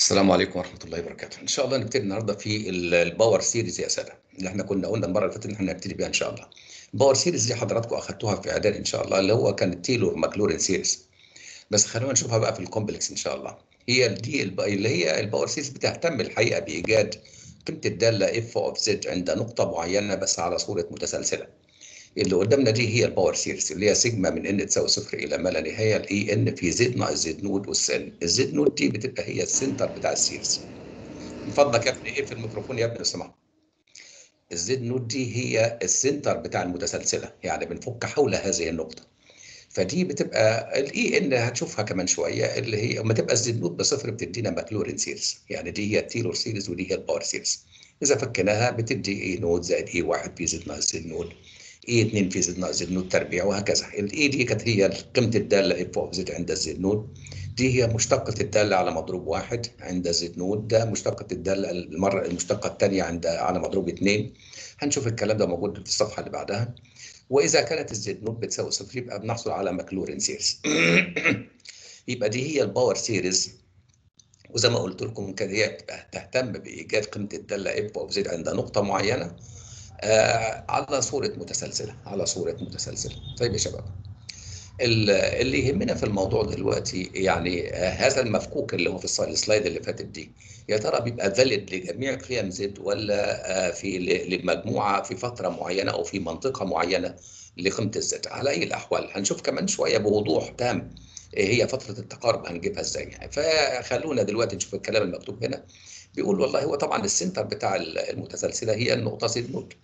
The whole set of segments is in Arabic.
السلام عليكم ورحمة الله وبركاته. إن شاء الله نبتدي النهارده في ال- ال power series يا سادة، اللي إحنا كنا قلنا المرة اللي فاتت إن إحنا هنبتدي بيها إن شاء الله. ال power series دي حضراتكم أخدتوها في إعداد إن شاء الله اللي هو كانت تيلور ماكلورين series. بس خلونا نشوفها بقى في ال complex إن شاء الله. هي دي اللي هي ال power series بتهتم الحقيقة بإيجاد قيمة الدالة f of z عند نقطة معينة بس على صورة متسلسلة. اللي قدامنا دي هي ال power series اللي هي سيجما من n تساوي صفر إلى ما لا نهاية ال a n في z ناقص z node والسن ال z node دي بتبقى هي ال center بتاع ال series من فضلك يا ابني إيه في الميكروفون يا ابني لو سمحت ال z node دي هي ال center بتاع المتسلسلة يعني بنفك حول هذه النقطة. فدي بتبقى ال a n هتشوفها كمان شوية اللي هي لما تبقى ال z node بصفر بتدينا ماكلورين series يعني دي هي التيلور series ودي هي ال power series إذا فكناها بتدي a node زائد a واحد في z ناقص z node. a 2 في z z تربيع وهكذا. ال a دي كانت هي قيمه الداله f of z عند ال z node دي هي مشتقة الدالة على مضروب واحد عند z node ده مشتقة الدالة المرة المشتقة الثانية عند على مضروب اثنين هنشوف الكلام ده موجود في الصفحة اللي بعدها. وإذا كانت ال z node بتساوي صفر يبقى بنحصل على ماكلورين series. يبقى دي هي ال power series وزي ما قلت لكم كده هي تهتم بإيجاد قيمة الدالة f of z عند نقطة معينة. على صورة متسلسلة على صورة متسلسلة. طيب يا شباب اللي يهمنا في الموضوع دلوقتي يعني آه هذا المفكوك اللي هو في ال slide اللي فاتت دي يا ترى بيبقى valid لجميع قيم z ولا آه في لمجموعة في فترة معينة أو في منطقة معينة لقيمة ال z؟ على أي الأحوال هنشوف كمان شوية بوضوح تام هي فترة التقارب هنجيبها إزاي فخلونا دلوقتي نشوف الكلام المكتوب هنا بيقول والله هو طبعا ال center بتاع المتسلسلة هي النقطة z node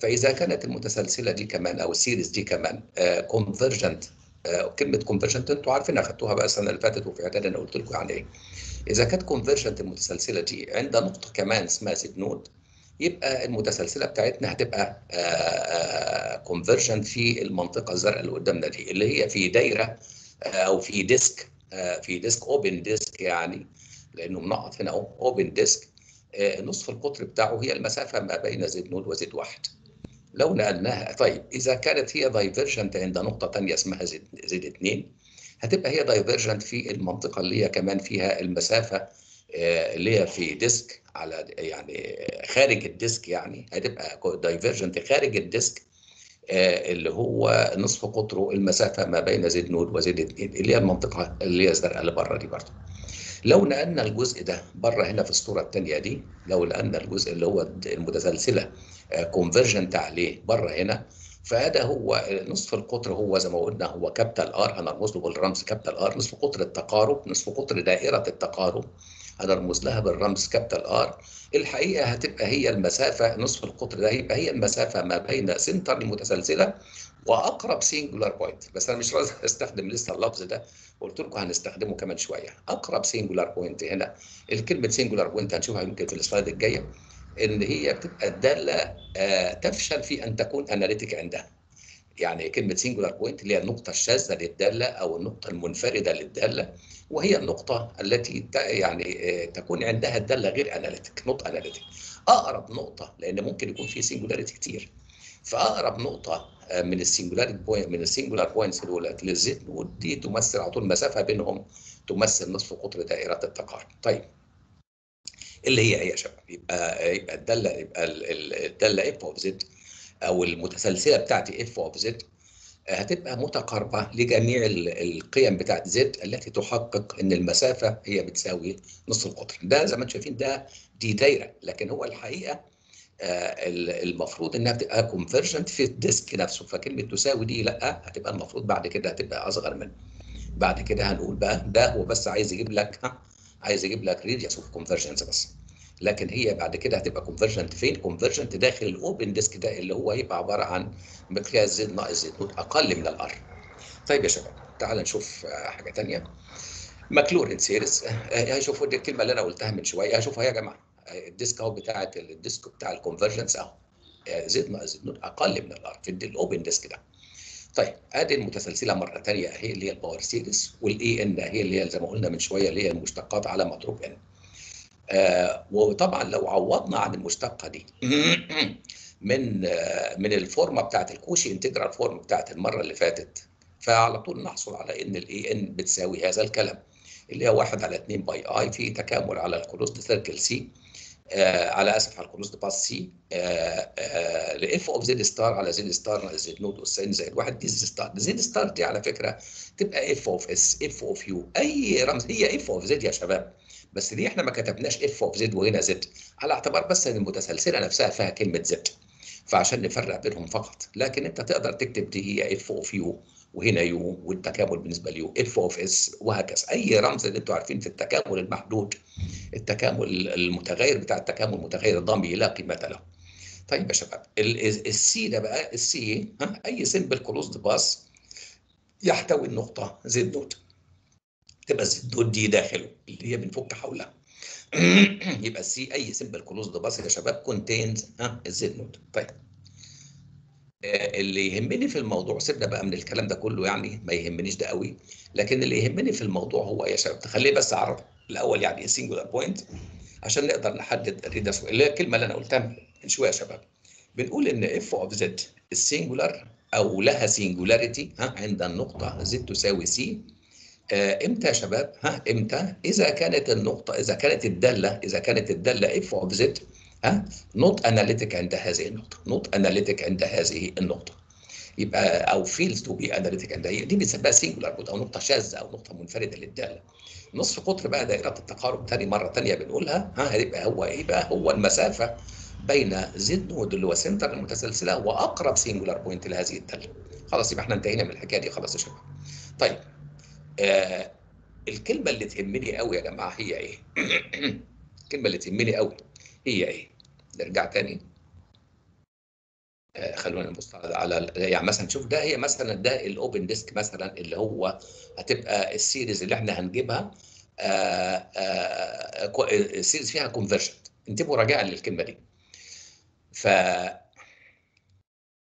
فإذا كانت المتسلسلة دي كمان أو ال series دي كمان convergent آه كلمة convergent أنتوا عارفين اخدتوها بقى السنة اللي فاتت وفي اعداد أنا قلت لكم إيه إذا كانت convergent المتسلسلة دي عند نقطة كمان اسمها z node يبقى المتسلسلة بتاعتنا هتبقى convergent في المنطقة الزرقاء اللي قدامنا دي اللي هي في دايرة أو في disk في disk open disk يعني لأنه منقط هنا أهو open disk نصف القطر بتاعه هي المسافة ما بين z node و z واحد. لو نقلناها طيب إذا كانت هي divergent عند نقطة ثانية اسمها زد زد 2 هتبقى هي divergent في المنطقة اللي هي كمان فيها المسافة اللي هي في disk على يعني خارج ال disk يعني هتبقى divergent خارج ال disk اللي هو نصف قطره المسافة ما بين z node و z 2 اللي هي المنطقة اللي هي الزرقاء اللي بره دي برضه. لو نقلنا الجزء ده بره هنا في الصورة الثانية دي لو نقلنا الجزء اللي هو المتسلسلة convergent عليه بره هنا فهذا هو نصف القطر هو زي ما قلنا هو capital R هنرمز له بالرمز capital R نصف قطر التقارب نصف قطر دائرة التقارب هنرمز لها بالرمز capital R. الحقيقة هتبقى هي المسافة نصف القطر ده هيبقى هي المسافة ما بين center المتسلسلة وأقرب singular point بس أنا مش راضي أستخدم لسه اللفظ ده. قلت لكم هنستخدمه كمان شوية. أقرب singular point هنا. الكلمة singular point هنشوفها يمكن في ال slide الجاية. إن هي بتبقى الداله آه تفشل في أن تكون analytic عندها. يعني كلمة singular point اللي هي النقطة الشاذة للدالة أو النقطة المنفردة للدالة. وهي النقطة التي يعني آه تكون عندها الداله غير analytic not analytic أقرب نقطة لأن ممكن يكون في singularity كتير. فأقرب نقطة آه من ال singularity point من ال singular points دول لل z ودي تمثل على طول المسافه بينهم تمثل نصف قطر دائرة التقارب. طيب. اللي هي إيه يا شباب؟ يبقى يبقى الدالة يبقى الدالة f of z أو المتسلسلة بتاعتي f of z هتبقى متقاربة لجميع القيم بتاعت z التي تحقق إن المسافة هي بتساوي نص القطر. ده زي ما أنتم شايفين ده دي دايرة. لكن هو الحقيقة المفروض إنها تبقى convergent في ال disk نفسه فكلمة تساوي دي لأ هتبقى المفروض بعد كده هتبقى أصغر منه بعد كده هنقول بقى ده هو بس عايز يجيب لك عايز يجيب لك radius of convergence بس لكن هي بعد كده هتبقى convergent فين؟ convergent داخل ال open disk ده اللي هو هيبقى عبارة عن مقياس z ناقص z node أقل من ال R. طيب يا شباب تعال نشوف حاجة ثانية. ماكلورين series هشوفوا دي الكلمة اللي أنا قلتها من شوية هشوفها يا جماعة ال disk اهو بتاعه ال disk بتاع ال convergence أهو z ناقص z node أقل من ال R في ال open disk ده. طيب آدي المتسلسلة مرة ثانية اهي اللي هي ال power series وال a n هي اللي هي زي ما قلنا من شوية اللي هي المشتقات على مضروب n. آه وطبعا لو عوضنا عن المشتقة دي من آه من الفورمة بتاعت ال Cauchy integral form بتاعت المرة اللي فاتت فعلى طول نحصل على إن ال a n بتساوي هذا الكلام اللي هي 1 على 2 pi i في تكامل على ال closed circle C آه على آسف على ال closed path C ل f of z star على z star على z اس n زائد 1 d z star z star دي على فكرة تبقى f of s f of u أي رمز هي f of z يا شباب. بس دي إحنا ما كتبناش f of z وهنا z على اعتبار بس إن المتسلسلة نفسها فيها كلمة z فعشان نفرق بينهم فقط. لكن أنت تقدر تكتب دي هي f of u وهنا u والتكامل بالنسبة ل u. f of s وهكذا. أي رمز اللي أنتم عارفين في التكامل المحدود التكامل المتغير بتاع التكامل متغير ضمي لا قيمة له. طيب يا شباب ال C ده بقى ال C أي simple closed path يحتوي النقطة z nought تبقى ال z nought دي داخله اللي هي بنفك حولها. يبقى ال C أي simple closed path يا شباب contains ها ال z nought طيب. اللي يهمني في الموضوع سيبنا بقى من الكلام ده كله يعني ما يهمنيش ده قوي لكن اللي يهمني في الموضوع هو يا شباب تخليه بس اعرف الأول يعني إيه singular point عشان نقدر نحدد ال radius اللي هي الكلمة اللي أنا قلتها من شوية يا شباب. بنقول إن f of z ال singular أو لها singularity ها عند النقطة زد تساوي سي آه إمتى يا شباب؟ ها إمتى؟ إذا كانت النقطة إذا كانت الدالة إذا كانت الدالة f of z not analytic عند هذه النقطة. not analytic عند هذه النقطة. يبقى أو fails to be analytic عند هي. دي بنسميها singular أو نقطة شاذة أو نقطة منفردة للدالة. نصف قطر بقى دائرة التقارب ثاني مرة ثانية بنقولها. ها هيبقى هو إيه بقى؟ هو المسافة بين z nought اللي هو center المتسلسلة وأقرب singular point لهذه الدالة. خلاص يبقى إحنا انتهينا من الحكاية دي. خلاص يا شباب. طيب. آه الكلمة اللي تهمني قوي يا جماعة هي إيه؟ الكلمة اللي تهمني قوي هي إيه. نرجع تاني. آه خلونا نبص على يعني مثلا شوف ده هي مثلا ده ال open disk مثلا اللي هو هتبقى ال series اللي إحنا هنجيبها آه آه ال series فيها convergent انتبهوا راجعا للكلمة دي. ف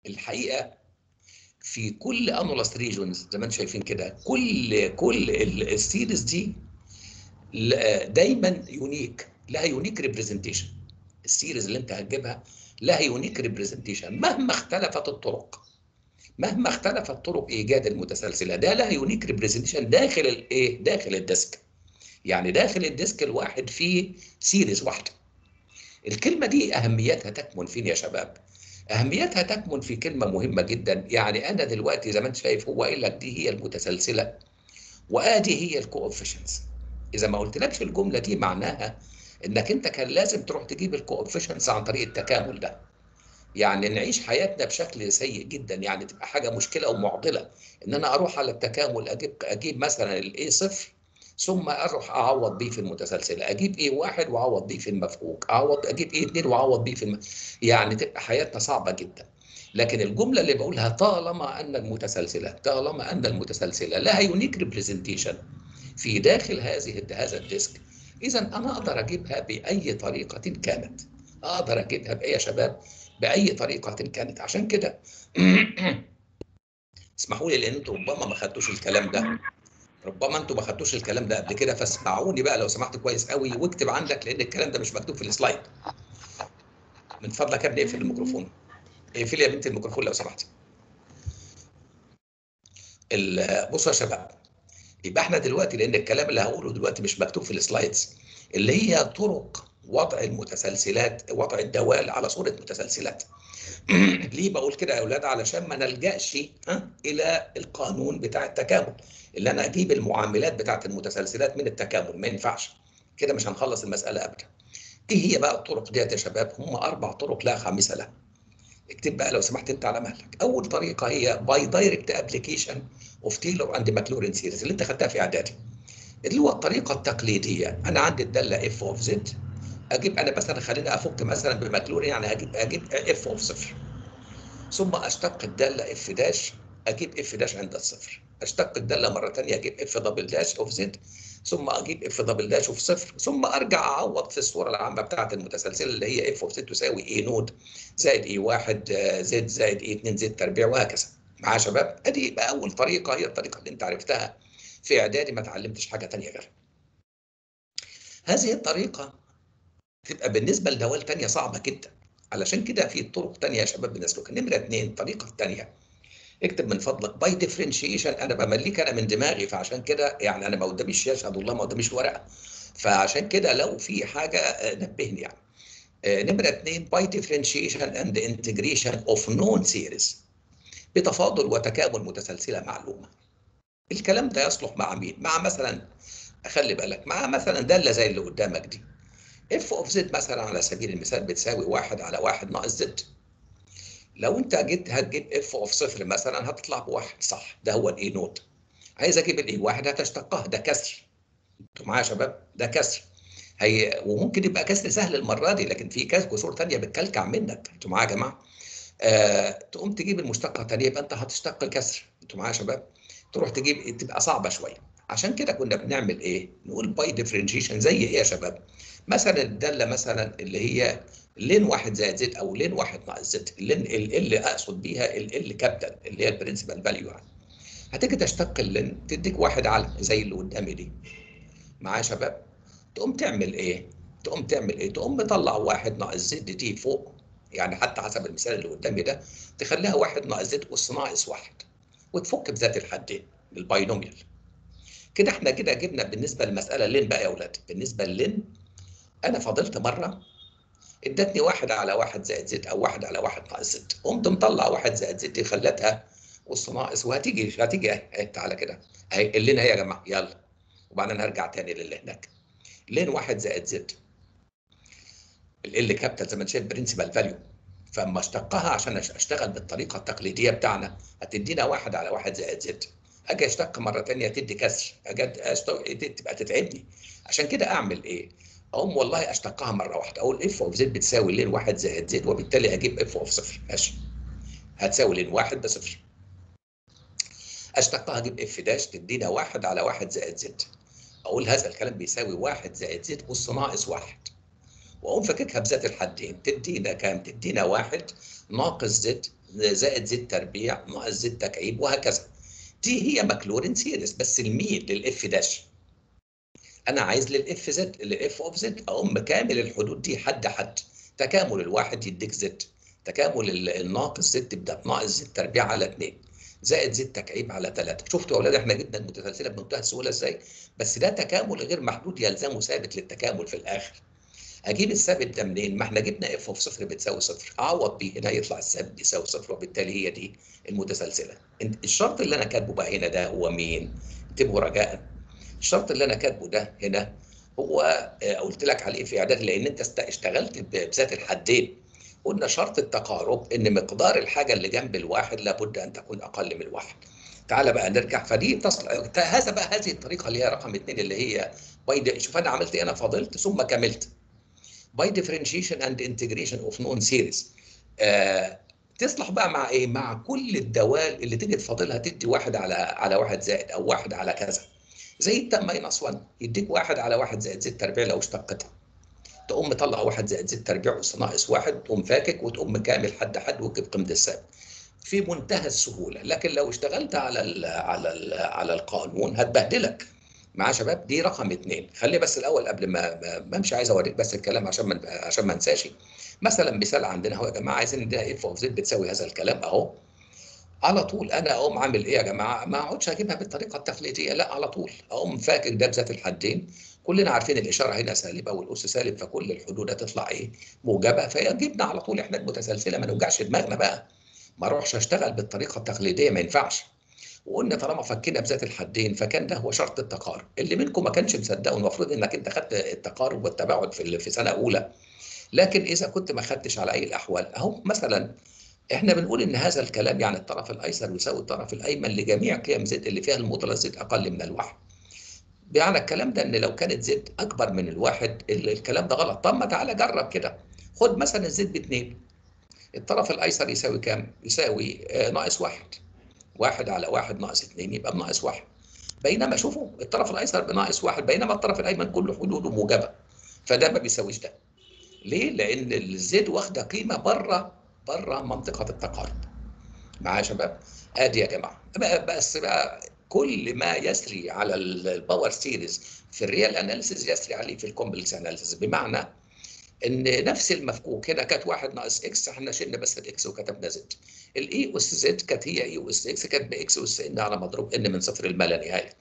الحقيقة في كل annulus regions زي ما أنتم شايفين كده كل كل ال series دي دايما unique لها unique representation ال series اللي انت هتجيبها لها unique representation مهما اختلفت الطرق مهما اختلفت طرق إيجاد المتسلسلة ده لها unique representation داخل الايه داخل ال disk. يعني داخل ال disk الواحد فيه series واحدة. الكلمة دي أهميتها تكمن فين يا شباب؟ أهميتها تكمن في كلمة مهمة جدا. يعني أنا دلوقتي زي ما أنت شايف هو قايل لك دي هي المتسلسلة وأدي هي ال coefficients إذا ما قلتلكش الجملة دي معناها إنك أنت كان لازم تروح تجيب ال coefficients عن طريق التكامل ده. يعني نعيش حياتنا بشكل سيء جدا يعني تبقى حاجة مشكلة ومعضلة. إن أنا أروح على التكامل أجيب أجيب مثلا ال a صفر ثم أروح أعوض بيه في المتسلسله أجيب a واحد وأعوض بيه في المفكوك أعوض أجيب a اثنين وأعوض بيه في الم... يعني تبقى حياتنا صعبة جدا. لكن الجملة اللي بقولها طالما أن المتسلسلة طالما أن المتسلسلة لها unique representation في داخل هذه هذا ال disk إذا أنا أقدر أجيبها بأي طريقة كانت. أقدر أجيبها بايه يا شباب؟ بأي طريقة كانت. عشان كده اسمحوا لي لأن أنتم ربما ما خدتوش الكلام ده. ربما أنتم ما خدتوش الكلام ده قبل كده فاسمعوني بقى لو سمحت كويس قوي واكتب عندك لأن الكلام ده مش مكتوب في ال slide. من فضلك يا ابني اقفل الميكروفون. اقفلي يا بنتي الميكروفون لو سمحتي بصوا يا شباب يبقى إحنا دلوقتي لأن الكلام اللي هقوله دلوقتي مش مكتوب في ال slides اللي هي طرق وضع المتسلسلات وضع الدوال على صورة متسلسلات. ليه بقول كده يا أولاد؟ علشان ما نلجأش إلى القانون بتاع التكامل. اللي أنا أجيب المعاملات بتاعت المتسلسلات من التكامل ما ينفعش. كده مش هنخلص المسألة ابدا. إيه هي بقى الطرق ديت يا شباب؟ هم أربع طرق لا خامسه لها. اكتب بقى لو سمحت انت على مهلك. أول طريقة هي by direct application of Taylor and Maclaurin series اللي انت خدتها في إعدادي. اللي هو الطريقة التقليدية. أنا عندي الداله f of z أجيب أنا مثلا خليني أفك مثلا ب Maclaurin يعني أجيب أجيب f of صفر. ثم أشتق الداله f dash أجيب f dash عند الصفر. أشتق الداله مرة ثانية أجيب f double dash of z ثم أجيب f double dash of صفر ثم أرجع أعوض في الصورة العامة بتاعة المتسلسله اللي هي f of z تساوي a nought زائد a واحد z زائد a 2 z تربيع وهكذا. معايا يا شباب أدي يبقى أول طريقة هي الطريقة اللي أنت عرفتها في إعدادي ما اتعلمتش حاجة ثانية غيرها. هذه الطريقة تبقى بالنسبة لدوال ثانية صعبة جدا. علشان كده في طرق ثانية يا شباب بنسلكها. نمرة اثنين الطريقة الثانية اكتب من فضلك. by differentiation أنا بمليك أنا من دماغي فعشان كده يعني أنا ما قداميش شاشه والله ما قداميش ورقة. فعشان كده لو في حاجة نبهني يعني. نمرة اثنين by differentiation and integration of known series بتفاضل وتكامل متسلسلة معلومة. الكلام ده يصلح مع مين؟ مع مثلا خلي بالك مع مثلا دالة زي اللي قدامك دي. f of z مثلا على سبيل المثال بتساوي واحد على واحد ناقص z لو انت جيت هتجيب f of صفر مثلا هتطلع بواحد. صح ده هو ال a note. عايز أجيب ال a واحد هتشتقها ده كسر. أنتوا معايا يا شباب؟ ده كسر. هي وممكن يبقى كسر سهل المرة دي لكن في كسر كسور ثانية بتكلكع منك. أنتوا معايا يا جماعة؟ آه، تقوم تجيب المشتقة الثانية يبقى انت هتشتق الكسر. أنتوا معايا يا شباب؟ تروح تجيب تبقى صعبة شوية. عشان كده كنا بنعمل إيه؟ نقول by differentiation زي إيه يا شباب؟ مثلا الدالة مثلا اللي هي ln واحد زائد z أو ln واحد ناقص z ln ال اللي أقصد بيها ال L capital اللي هي ال principal value يعني. هتيجي تشتق ال ln تديك واحد على زي اللي قدامي دي. معايا يا شباب؟ تقوم تعمل إيه؟ تقوم تعمل إيه؟ تقوم مطلع واحد ناقص z دي فوق يعني حتى حسب المثال اللي قدامي ده تخليها واحد ناقص z اس ناقص واحد وتفك بذات الحدين ال binomial كده إحنا كده جبنا بالنسبة للمسألة ln بقى يا أولاد؟ بالنسبة ln أنا فضلت مرة ادتني واحد على واحد زائد z أو واحد على واحد ناقص z. قمت مطلع واحد زائد z خلتها اس ناقص وهتيجي هتيجي أهي تعالى كده. أهي ال ln أهي يا جماعة. يلا. وبعدين هرجع تاني للي هناك. ln واحد زائد z. L capital زي ما انت شايف principal value فاما اشتقها عشان أشتغل بالطريقة التقليدية بتاعنا هتدينا واحد على واحد زائد z. أجي أشتق مرة ثانية تدي كسر أجي تبقى تتعبني. عشان كده أعمل إيه؟ أقوم والله أشتقها مرة واحدة. أقول f of z بتساوي ln واحد زائد z وبالتالي أجيب f of صفر. ماشي. هتساوي ln واحد بصفر أشتقها أجيب f dash تدينا واحد على واحد زائد z أقول هذا الكلام بيساوي واحد زائد z اس ناقص واحد. وأقوم فككها بذات الحدين. تدينا كام؟ تدينا واحد ناقص زد زائد زد تربيع ناقص زد تكعيب وهكذا. دي هي ماكلورين series بس الميل لل f dash أنا عايز لل f z لل f of z أقوم مكامل الحدود دي حد حد تكامل الواحد يديك z تكامل الناقص زد تبدا ناقص زد تربيع على 2 زائد زد تكعيب على 3 شفتوا يا أولاد إحنا جبنا المتسلسله بمنتهى السهولة إزاي بس ده تكامل غير محدود يلزمه ثابت للتكامل في الآخر أجيب الثابت ده منين؟ ما إحنا جبنا إف أوف صفر بتساوي صفر، أعوض بيه هنا يطلع الثابت بيساوي صفر وبالتالي هي دي المتسلسلة. الشرط اللي أنا كاتبه بقى هنا ده هو مين؟ انتبهوا رجاء. الشرط اللي أنا كاتبه ده هنا هو قلت لك عليه في اعداد لأن أنت اشتغلت بذات الحدين. قلنا شرط التقارب إن مقدار الحاجة اللي جنب الواحد لابد أن تكون أقل من الواحد. تعالى بقى نرجع فدي تصل هذا بقى هذه الطريقة اللي هي رقم اثنين اللي هي باي شوف أنا عملت إيه أنا فضلت ثم كملت. باي and integration of known series آه تصلح بقى مع إيه؟ مع كل الدوال اللي تيجي تفاضلها تدي واحد على على واحد زائد أو واحد على كذا. زي ال tan minus 1 يديك واحد على واحد زائد z تربيع لو اشتقتها. تقوم مطلع واحد زائد z تربيع اس ناقص واحد تقوم فاكك وتقوم مكامل حد حد وتجيب قيمه الثابت. في منتهى السهولة لكن لو اشتغلت على ال على ال على القانون هتبهدلك. مع شباب دي رقم اثنين خلي بس الأول قبل ما ما امشي عايز أوريك بس الكلام عشان ما عشان ما انساش مثلا مثال عندنا اهو يا جماعة عايزين نديها f of z بتساوي هذا الكلام أهو على طول أنا أقوم عامل إيه يا جماعة؟ ما أقعدش أجيبها بالطريقة التقليدية لا على طول. أقوم فاكك ده بذات الحدين كلنا عارفين الإشارة هنا سالبة والأس سالب فكل الحدود هتطلع إيه؟ موجبة. فجبنا على طول إحنا المتسلسلة ما نوجعش دماغنا بقى. ما أروحش أشتغل بالطريقة التقليدية ما ينفعش. وقلنا طالما فكينا بذات الحدين فكان ده هو شرط التقارب. اللي منكم ما كانش مصدقه المفروض إنك أنت خدت التقارب والتباعد في في سنة أولى. لكن إذا كنت ما خدتش على أي الأحوال أهو مثلا إحنا بنقول إن هذا الكلام يعني الطرف الأيسر يساوي الطرف الأيمن لجميع قيم زد اللي فيها المطلق زد أقل من الواحد بمعنى الكلام ده إن لو كانت زد أكبر من الواحد الكلام ده غلط. طب ما تعالى جرب كده. خد مثلا الزد باثنين الطرف الأيسر يساوي كام؟ يساوي ناقص واحد. واحد على واحد ناقص اثنين يبقى بناقص واحد. بينما شوفوا الطرف الأيسر بناقص واحد بينما الطرف الأيمن كله حدوده موجبة. فده ما بيساويش ده. ليه؟ لأن ال z واخدة قيمة بره بره منطقة التقارب. معايا يا شباب؟ ادي يا جماعة. بس بقى كل ما يسري على ال power series في ال real analysis يسري عليه في ال complex analysis بمعنى إن نفس المفكوك هنا كانت واحد ناقص x إحنا شلنا بس الاكس وكتبنا زد الاي اس زد كانت هي e اس x كانت ب x اس n على مضروب n من صفر لما لا نهاية.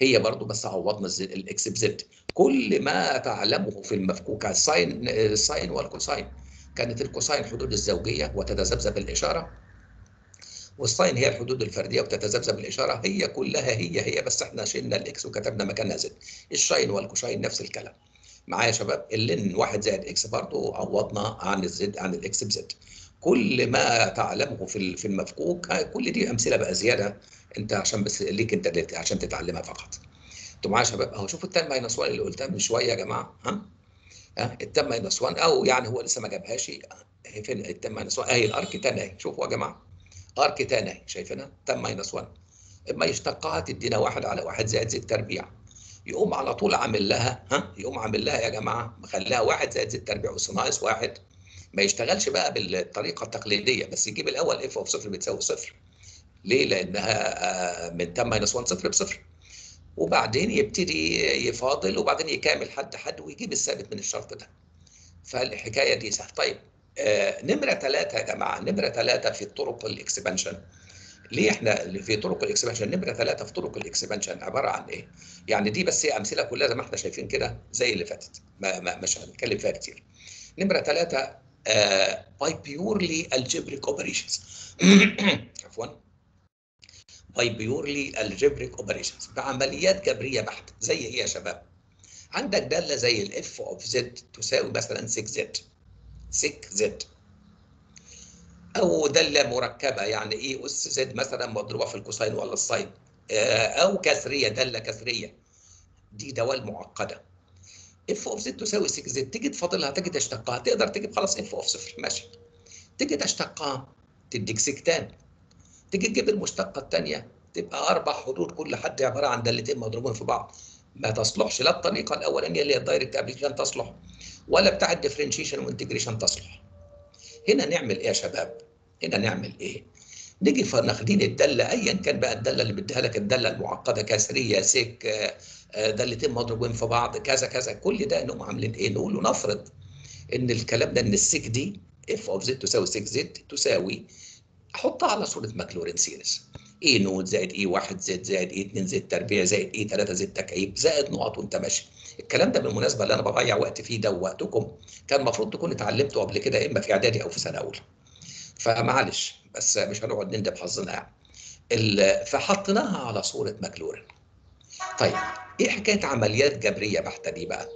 هي برضو بس عوضنا الاكس بزد كل ما تعلمه في المفكوك ال sine ال sine وال cosine كانت ال cosine حدود الزوجية وتتذبذب الإشارة. وال sine هي الحدود الفردية وتتذبذب الإشارة. هي كلها هي هي بس إحنا شلنا ال x وكتبنا مكانها z. ال sinh وال cosh نفس الكلام. معايا يا شباب؟ ال ln واحد زائد x برضو عوضنا عن الزد عن الإكس بزد. كل ما تعلمه في في المفكوك كل دي أمثلة بقى زيادة. أنت عشان بس ليك أنت عشان تتعلمها فقط. أنتوا معايا يا شباب؟ أهو شوفوا ال tan minus 1 اللي قلتها من شوية يا جماعة ها؟ ال tan minus 1 أو يعني هو لسه ما جابهاش فين ال tan minus 1 أهي ال arc tan أهي. شوفوا يا جماعة arc tan أهي شايفينها؟ tan minus 1 إما يشتقها تدينا 1 على 1 زائد z تربيع. يقوم على طول عامل لها ها يقوم عامل لها يا جماعة مخليها 1 زائد z تربيع اس ناقص 1 ما يشتغلش بقى بالطريقة التقليدية بس يجيب الأول f of صفر بتساوي صفر. ليه؟ لأنها من tan minus 1 صفر بصفر. وبعدين يبتدي يفاضل وبعدين يكامل حد حد ويجيب الثابت من الشرط ده. فالحكاية دي سهله طيب آه نمرة ثلاثة يا جماعة. نمرة ثلاثة في طرق ال expansion. ليه إحنا في طرق ال expansion؟ نمرة ثلاثة في طرق ال expansion عبارة عن إيه؟ يعني دي بس هي أمثلة كلها زي ما إحنا شايفين كده زي اللي فاتت. ما ما مش هنتكلم فيها كتير. نمرة ثلاثة by purely algebraic operations عفوا. by purely algebraic operations بعمليات جبريه بحته زي إيه يا شباب؟ عندك داله زي ال f of z تساوي مثلا sec z sec z أو داله مركبه يعني e اس z مثلا مضروبه في ال cosine ولا ال sine أو كسريه داله كسريه دي دوال معقده f of z تساوي sec z تيجي تفاضلها تيجي تشتقها تقدر تجيب خلاص f of صفر ماشي تيجي تشتقها تديك sec tan تيجي تجيب المشتقة الثانية تبقى أربع حدود كل حد عبارة عن دالتين مضروبين في بعض. ما تصلحش لا الطريقة الأولانية اللي هي ال direct application تصلح ولا بتاع ال differentiation و integration تصلح. هنا نعمل إيه يا شباب؟ هنا نعمل إيه؟ نيجي فناخدين الداله ايا كان بقى الداله اللي بديها لك الداله المعقدة كسرية sec دالتين مضروبين في بعض كذا كذا. كل ده نقوم عاملين إيه؟ نقول له نفرض إن الكلام ده إن ال sec دي f of z تساوي sec z تساوي احطها على صورة ماكلورين series a nought زائد a 1 z زائد a 2 z تربيع زائد a 3 z تكعيب زائد نقط وانت ماشي. الكلام ده بالمناسبة اللي أنا بضيع وقت فيه ده ووقتكم كان المفروض تكون اتعلمته قبل كده إما في إعدادي أو في سنة أولى. فمعلش بس مش هنقعد ندب حظنا يعني. فحطيناها على صورة ماكلورين. طيب إيه حكاية عمليات جبرية بحتة دي بقى؟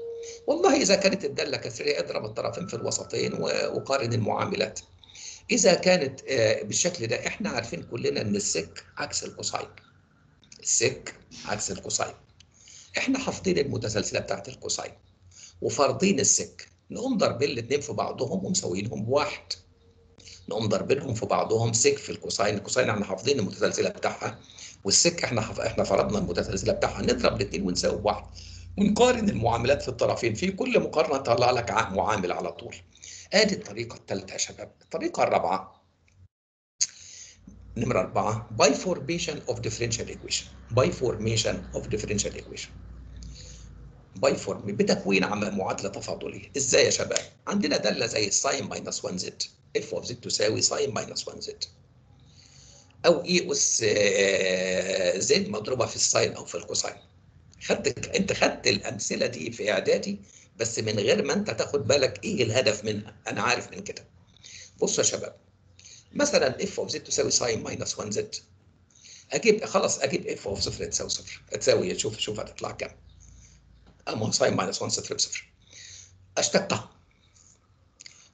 والله إذا كانت الدالة كسرية اضرب الطرفين في الوسطين وقارن المعاملات. إذا كانت بالشكل ده إحنا عارفين كلنا إن السك عكس الكوساين السك عكس الكوساين إحنا حافظين المتسلسلة بتاعت ال cosine وفارضين ال sec. نقوم ضاربين الاثنين في بعضهم ومساويينهم بواحد نقوم ضاربينهم في بعضهم sec في ال cosine ال cosine إحنا حافظين المتسلسلة بتاعها وال sec إحنا حف... إحنا فرضنا المتسلسلة بتاعها. نضرب الاثنين ونساوي بواحد ونقارن المعاملات في الطرفين. في كل مقارنة طلع لك معامل على طول. آدي الطريقة الثالثة يا شباب. الطريقة الرابعة نمرة أربعة by formation of differential equation. by formation of differential equation. by form بتكوين معادلة تفاضلية؟ إزاي يا شباب؟ عندنا دالة زي ال sine minus 1 z f of z تساوي sine minus 1 z أو e أس z مضروبة في ال sine أو في ال cosine خدت أنت خدت الأمثلة دي في إعدادي بس من غير ما انت تاخد بالك إيه الهدف منها أنا عارف من كده. بصوا يا شباب مثلا f of z تساوي sine minus 1 z أجيب خلاص أجيب f of صفر تساوي صفر. تساوي شوف شوف هتطلع كام. أما sine minus 1 صفر بصفر. اشتقها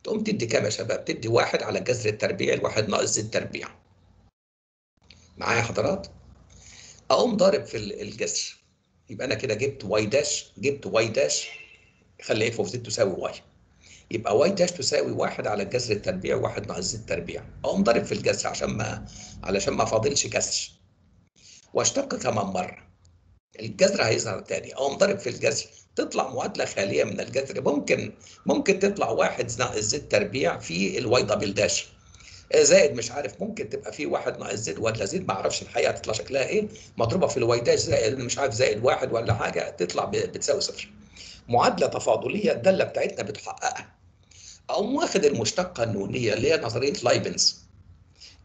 تقوم تدي كام يا شباب؟ تدي واحد على جذر التربيع الواحد ناقص زد تربيع. معايا حضرات؟ أقوم ضارب في الجذر. يبقى أنا كده جبت y dash جبت y dash خلي f of z تساوي y يبقى y dash تساوي واحد على جذر التربيع واحد ناقص z تربيع أقوم ضارب في الجذر عشان ما علشان ما فاضلش كسر واشتق كمان مرة. الجذر هيظهر تاني. أقوم ضارب في الجذر. تطلع معادلة خالية من الجذر. ممكن ممكن تطلع واحد ناقص z تربيع في ال y double dash زائد مش عارف ممكن تبقى في واحد ناقص زد ولا زد. ما أعرفش الحقيقة تطلع شكلها إيه. مضروبة في ال y dash زائد مش عارف زائد واحد ولا حاجة تطلع بتساوي صفر. معادلة تفاضلية الدالة بتاعتنا بتحققها. اقوم واخد المشتقة النونية اللي هي نظرية لايبنز.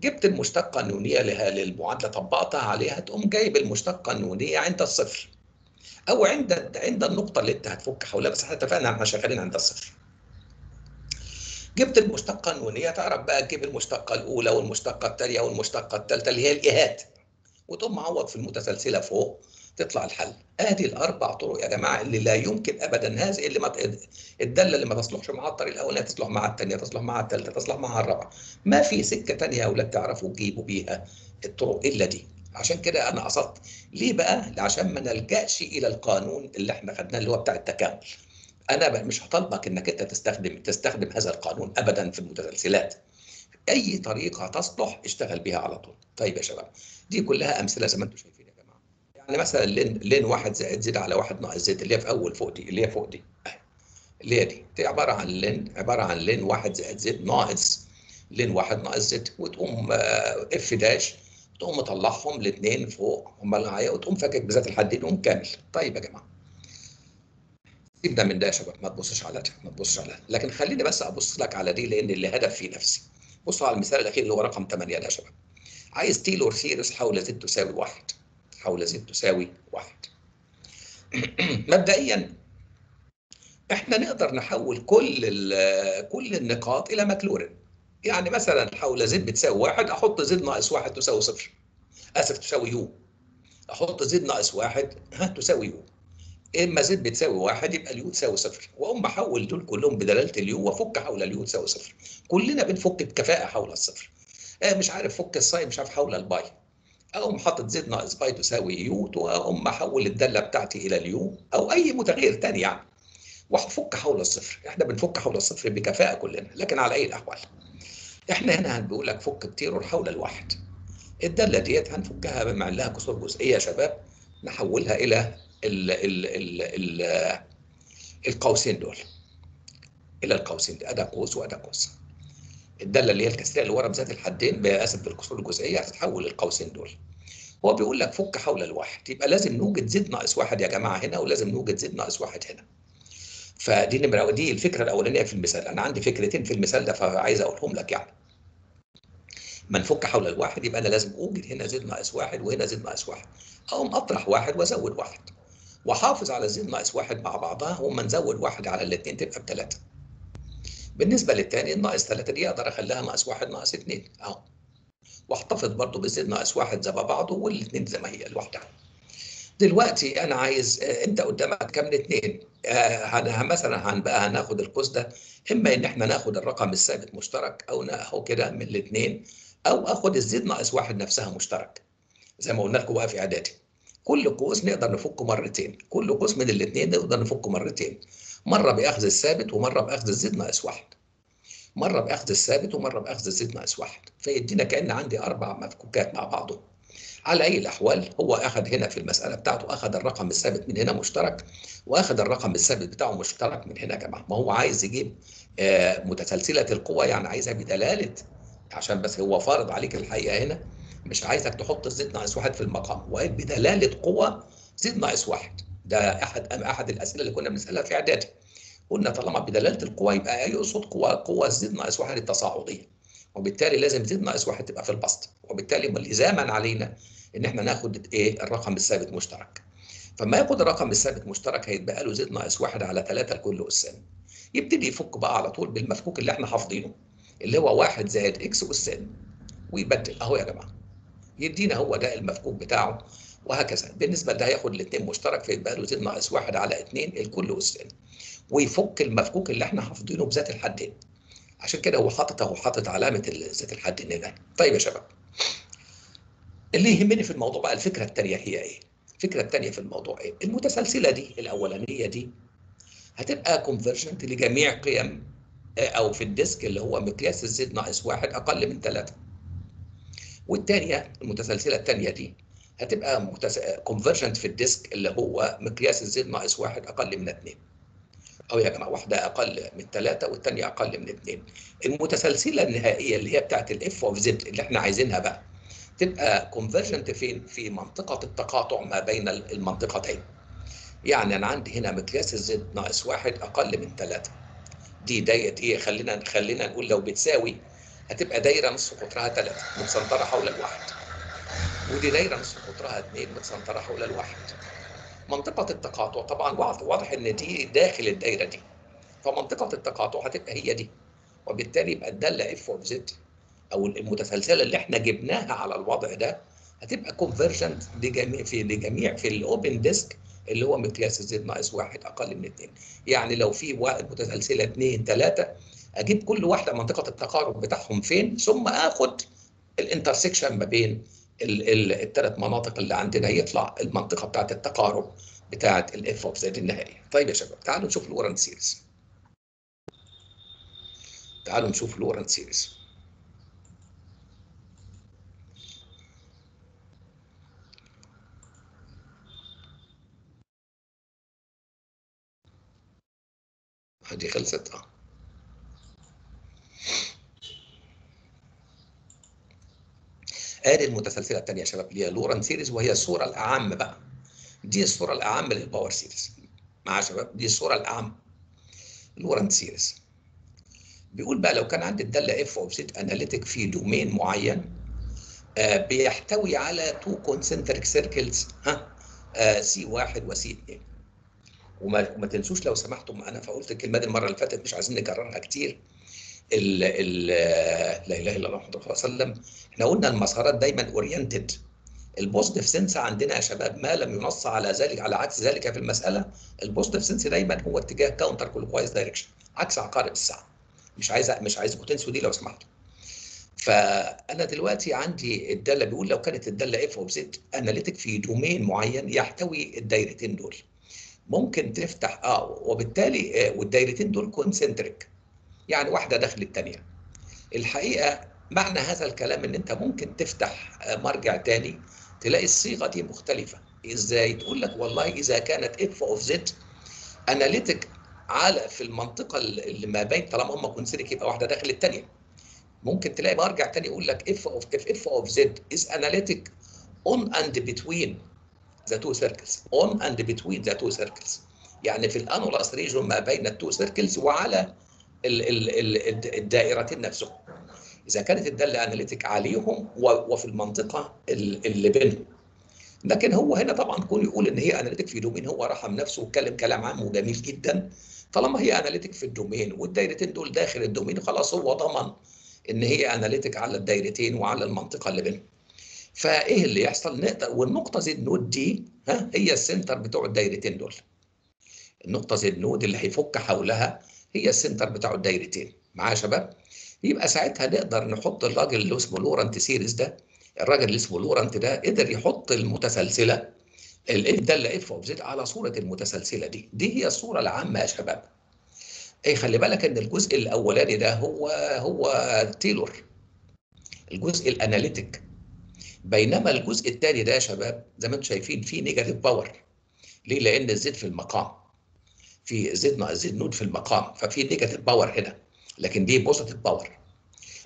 جبت المشتقة النونية لها للمعادلة طبقتها عليها تقوم جايب المشتقة النونية عند الصفر. أو عند عند النقطة اللي أنت هتفك حولها بس إحنا اتفقنا إحنا شغالين عند الصفر. جبت المشتقة النونية تعرف بقى تجيب المشتقة الأولى والمشتقة الثانية والمشتقة الثالثه اللي هي الإيهات. وتقوم معوض في المتسلسلة فوق. تطلع الحل. ادي الأربع طرق يا جماعة اللي لا يمكن ابدا هذه اللي ما الدالة اللي ما تصلحش مع الطريق الاولاني تصلح مع الثانية تصلح مع الثالثه تصلح مع الرابعة. ما في سكة ثانية يا أولاد تعرفوا تجيبوا بيها الطرق إلا دي. عشان كده أنا قصدت ليه بقى؟ عشان ما نلجأش إلى القانون اللي إحنا خدناه اللي هو بتاع التكامل. أنا مش هطالبك إنك أنت تستخدم تستخدم هذا القانون ابدا في المتسلسلات. أي طريقة تصلح اشتغل بيها على طول. طيب يا شباب دي كلها أمثلة زي ما أنتم شايفين. مثلا لين لين واحد زائد زد على واحد ناقص زد اللي هي في أول فوق دي اللي هي فوق دي. اللي هي دي. دي عبارة عن لين عبارة عن لين واحد زائد زد ناقص لين واحد ناقص زد وتقوم إف داش تقوم مطلعهم الاثنين فوق هم معايا وتقوم فاكك بذات الحدين وقوم كامل. طيب يا جماعة. سيبنا من ده يا شباب ما تبصش على ده ما تبصش على ده. لكن خليني بس أبص لك على دي لأن اللي هدف في نفسي. بصوا على المثال الأخير اللي هو رقم 8 ده يا شباب. عايز تيلور سيريس حول زد تساوي واحد. حول زد تساوي واحد. مبدئيا إحنا نقدر نحول كل كل النقاط إلى ماكلورين يعني مثلا حول زد بتساوي واحد أحط زد ناقص واحد تساوي صفر. آسف تساوي يو أحط زد ناقص واحد ها تساوي يو إما زد بتساوي واحد يبقى اليو تساوي صفر. وأقوم بحول دول كلهم بدلالة ال u وأفك حول ال u تساوي صفر. كلنا بنفك بكفاءة حول الصفر. آه مش عارف فك ال sine مش عارف حول ال pi. اقوم حاطط z ناقص pi تساوي u واقوم احول الداله بتاعتي إلى ال u أو أي متغير ثاني يعني. وهفك حول الصفر. إحنا بنفك حول الصفر بكفاءة كلنا لكن على أي الأحوال. إحنا هنا هنقول لك فك بتيرور حول الواحد. الداله ديت هنفكها بما لها كسور جزئية يا شباب. نحولها إلى ال ال ال ال القوسين دول. إلى القوسين دي. اداه قوس واداه قوس. الداله اللي هي الكسريه اللي ورا بذات الحدين اسف بالكسور الجزئيه هتتحول للقوسين دول. هو بيقول لك فك حول الواحد يبقى لازم نوجد زد ناقص واحد يا جماعة هنا ولازم نوجد زد ناقص واحد هنا. فدي نمرة دي الفكرة الأولانية في المثال. أنا عندي فكرتين في المثال ده فعايز أقولهم لك يعني. ما نفك حول الواحد يبقى أنا لازم أوجد هنا زد ناقص واحد وهنا زد ناقص واحد. أقوم أطرح واحد وأزود واحد. وأحافظ على زد ناقص واحد مع بعضها وما نزود واحد على الاثنين تبقى بثلاثه بالنسبة للثاني الناقص ثلاثة دي أقدر أخليها ناقص واحد ناقص اثنين. اهو واحتفظ برضه بزد ناقص واحد زي بعضه والاثنين زي ما هي لوحدها دلوقتي أنا عايز أنت قدامك كام الاثنين آه مثلا هنبقى هناخد القوس ده إما إن إحنا ناخد الرقم الثابت مشترك أو اهو كده من الاثنين أو آخد الزد ناقص واحد نفسها مشترك. زي ما قلنا لكم بقى في إعدادي. كل قوس نقدر نفكه مرتين. كل قوس من الاثنين نقدر نفكه مرتين. مرة بأخذ الثابت ومرة بأخذ الزد ناقص واحد. مرة بأخذ الثابت ومرة بأخذ الزد ناقص واحد. فيدينا كأن عندي أربع مفكوكات مع بعضهم على أي الأحوال هو أخذ هنا في المسألة بتاعته أخذ الرقم الثابت من هنا مشترك وأخذ الرقم الثابت بتاعه مشترك من هنا يا جماعة ما هو عايز يجيب آه متسلسلة القوى يعني عايزها بدلالة عشان بس هو فارض عليك الحقيقة هنا مش عايزك تحط زد ناقص واحد في المقام. وقال بدلالة قوى زد ناقص واحد. ده احد أحد الأسئلة اللي كنا بنسألها في إعدادي. قلنا طالما بدلالة القوى يبقى يقصد قوى قوى زد ناقص واحد التصاعدية وبالتالي لازم زد ناقص واحد تبقى في البسط وبالتالي لزاما علينا إن إحنا ناخد إيه؟ الرقم الثابت مشترك. فما ياخد الرقم الثابت مشترك هيتبقى له زد ناقص واحد على ثلاثة لكل أسان يبتدي يفك بقى على طول بالمفكوك اللي إحنا حافظينه اللي هو واحد زائد إكس أسان ويبدل. أهو يا جماعة يدينا هو ده المفكوك بتاعه. وهكذا بالنسبة ده هياخد الاثنين مشترك فيبقى له زد ناقص واحد على اثنين الكل أسان ويفك المفكوك اللي إحنا حافظينه بذات الحدين عشان كده هو حاطط اهو حاطط علامة ذات الحدين هنا طيب يا شباب اللي يهمني في الموضوع بقى الفكرة الثانية هي إيه؟ الفكرة الثانية في الموضوع إيه؟ المتسلسلة دي الأولانية دي هتبقى convergent لجميع قيم أو في ال disk اللي هو مقياس ال z ناقص واحد أقل من ثلاثة. والثانيه المتسلسلة الثانية دي هتبقى. convergent في ال disk اللي هو مقياس ال z ناقص واحد أقل من اثنين. أو يا جماعة واحدة أقل من ثلاثة والثانيه أقل من اثنين. المتسلسلة النهائية اللي هي بتاعت ال f of z اللي إحنا عايزينها بقى تبقى convergent فين؟ في منطقة التقاطع ما بين المنطقتين. يعني أنا عندي هنا مقياس ال z ناقص واحد أقل من ثلاثة. دي دايره إيه خلينا خلينا نقول لو بتساوي هتبقى دايرة نص قطرها 3 متسنطره حول الواحد ودي دايره نص قطرها 2 متسنطره حول الواحد. منطقة التقاطع طبعا واضح إن دي داخل الدايرة دي. فمنطقة التقاطع هتبقى هي دي. وبالتالي يبقى الدالة f of z أو المتسلسلة اللي إحنا جبناها على الوضع ده هتبقى convergent لجميع في لجميع في ال open disk اللي هو مقياس z ناقص واحد أقل من اثنين يعني لو في متسلسلة اثنين ثلاثة أجيب كل واحدة منطقة التقارب بتاعهم فين ثم آخد ال intersection ما بين الثلاث مناطق اللي عندنا يطلع المنطقة بتاعت التقارب بتاعت ال f of z النهائيه طيب يا شباب تعالوا نشوف لورنت series تعالوا نشوف لورنت series دي خلصت؟ آه. ادي المتسلسلة الثانية يا شباب اللي هي Laurent series وهي الصورة الأعم بقى. دي الصورة الأعم لل power series مع شباب دي الصورة الأعم Laurent series. بيقول بقى لو كان عندي الداله f of z analytic في domain معين آه بيحتوي على two concentric circles ها آه C واحد و C اثنين وما ما تنسوش لو سمحتم أنا فقلت الكلمة دي المرة اللي فاتت مش عايزين نكررها كتير. ال ال لا إله إلا الله محمد صلى الله عليه وسلم. إحنا قلنا المسارات دايما oriented ال positive sense عندنا يا شباب ما لم ينص على ذلك على عكس ذلك في المسألة. ال positive sense دايما هو اتجاه counter clockwise direction عكس عقارب الساعة. مش عايز مش عايزكم تنسوا دي لو سمحتوا فأنا دلوقتي عندي الدالة بيقول لو كانت الدالة f of z analytic في domain معين يحتوي الدايرتين دول. ممكن تفتح آه وبالتالي آه والدايرتين دول concentric يعني واحدة داخل الثانية الحقيقة معنى هذا الكلام إن أنت ممكن تفتح مرجع تاني تلاقي الصيغة دي مختلفة. إزاي؟ تقول لك والله إذا كانت f of z analytic على في المنطقة اللي ما بين طالما هم concentric يبقى واحدة داخل الثانية ممكن تلاقي مرجع تاني يقول لك f of f f of z is analytic on and between the two circles. On and between the two circles. يعني في ال annulus region ما بين ال two circles وعلى الدائرتين نفسهم إذا كانت الدالة analytic عليهم وفي المنطقة اللي بينهم. لكن هو هنا طبعا كون يقول إن هي analytic في domain هو رحم نفسه واتكلم كلام عام وجميل جدا. طالما هي analytic في ال domain والدايرتين دول داخل ال domain خلاص هو ضمن إن هي analytic على الدايرتين وعلى المنطقة اللي بينهم. فإيه اللي يحصل؟ نقدر والنقطة z node دي ها هي ال center بتوع الدايرتين دول. النقطة z node اللي هيفك حولها هي ال center بتاع الدايرتين. معايا يا شباب؟ يبقى ساعتها نقدر نحط الراجل اللي اسمه Laurent series ده الراجل اللي اسمه Laurent ده قدر يحط المتسلسلة الداله f of z على صورة المتسلسلة دي. دي هي الصورة العامة يا شباب. اي خلي بالك إن الجزء الأولاني ده هو هو Taylor. الجزء ال analytic. بينما الجزء الثاني ده يا شباب زي ما أنتم شايفين فيه negative power ليه؟ لأن ال z في المقام. في z ناقص z node في المقام ففي negative power هنا لكن دي positive power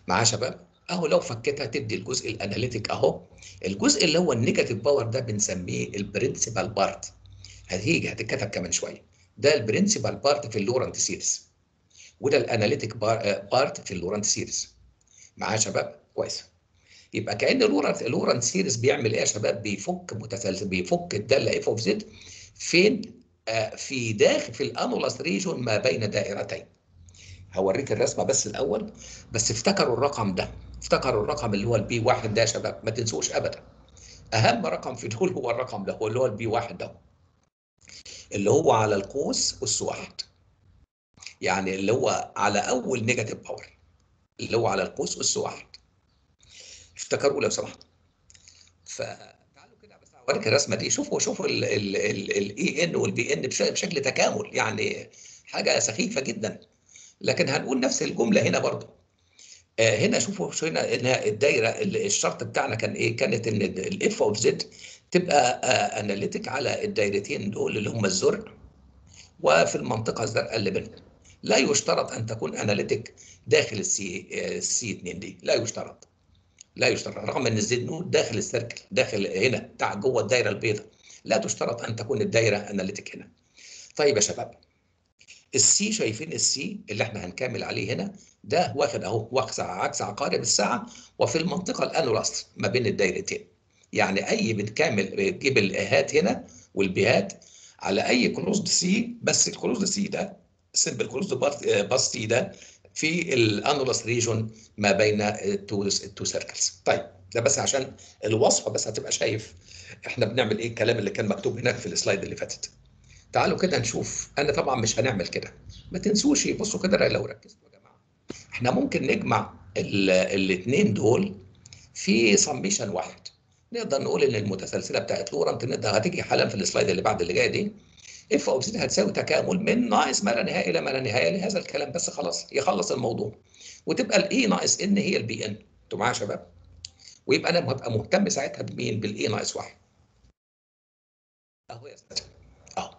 معايا يا شباب؟ أهو لو فكيتها تدي الجزء ال analytic أهو الجزء اللي هو ال negative power ده بنسميه ال principal part هتيجي هتتكتب كمان شوية ده ال principal part في ال Laurent series وده ال analytic part في ال Laurent series معايا يا شباب؟ كويس يبقى كأن Laurent Laurent series بيعمل إيه يا شباب؟ بيفك متسلسل بيفك الداله f of z فين؟ في داخل في ال annulus region ما بين دائرتين. هوريك الرسمة بس الأول بس افتكروا الرقم ده افتكروا الرقم اللي هو ال b واحد ده يا شباب ما تنسوش ابدا. أهم رقم في دول هو الرقم ده هو اللي هو ال b واحد ده. اللي هو على القوس اس واحد. يعني اللي هو على أول negative power. اللي هو على القوس اس واحد. افتكروا لو سمحت فتعالوا اوريك الرسمة دي شوفوا شوفوا ال a n وال b n بشكل تكامل يعني حاجة سخيفة جدا. لكن هنقول نفس الجملة هنا برضو آه هنا شوفوا هنا هنا الدايرة الشرط بتاعنا كان إيه؟ كانت إن ال f of z تبقى آه analytic على الدايرتين دول اللي هم الزرق وفي المنطقة الزرقاء اللي بينهم. لا يشترط أن تكون analytic داخل ال C ال C 2 دي. لا يشترط. لا يشترط رغم أن ال z node داخل ال circle داخل هنا بتاع جوه الدايرة البيضاء لا تشترط أن تكون الدايرة analytic هنا. طيب يا شباب ال C شايفين ال C اللي إحنا هنكمل عليه هنا ده واخد أهو واخد عكس عقارب الساعة وفي المنطقة ال annulus ما بين الدايرتين. يعني أي بنكمل بتجيب ال a هات هنا وال b هات على أي closed C بس ال closed C ده simple closed باس سي ده في ال annulus region ما بين ال two ال two circles طيب ده بس عشان الوصفه بس هتبقى شايف إحنا بنعمل إيه الكلام اللي كان مكتوب هناك في ال slide اللي فاتت. تعالوا كده نشوف. أنا طبعا مش هنعمل كده. ما تنسوش بصوا كده لو ركزتوا يا جماعة. إحنا ممكن نجمع الاثنين دول في سميشن واحد. نقدر نقول إن المتسلسلة بتاعت Laurent نقدر هتيجي حالا في ال slide اللي بعد اللي جاية دي. f of z هتساوي تكامل من ناقص ما لا نهايه إلى ما لا نهايه لهذا الكلام بس خلاص يخلص الموضوع. وتبقى ال a ناقص n هي ال b n أنتوا معايا يا شباب؟ ويبقى أنا هبقى مهتم ساعتها بمين بال a ناقص واحد. أهو يا ساتر. آه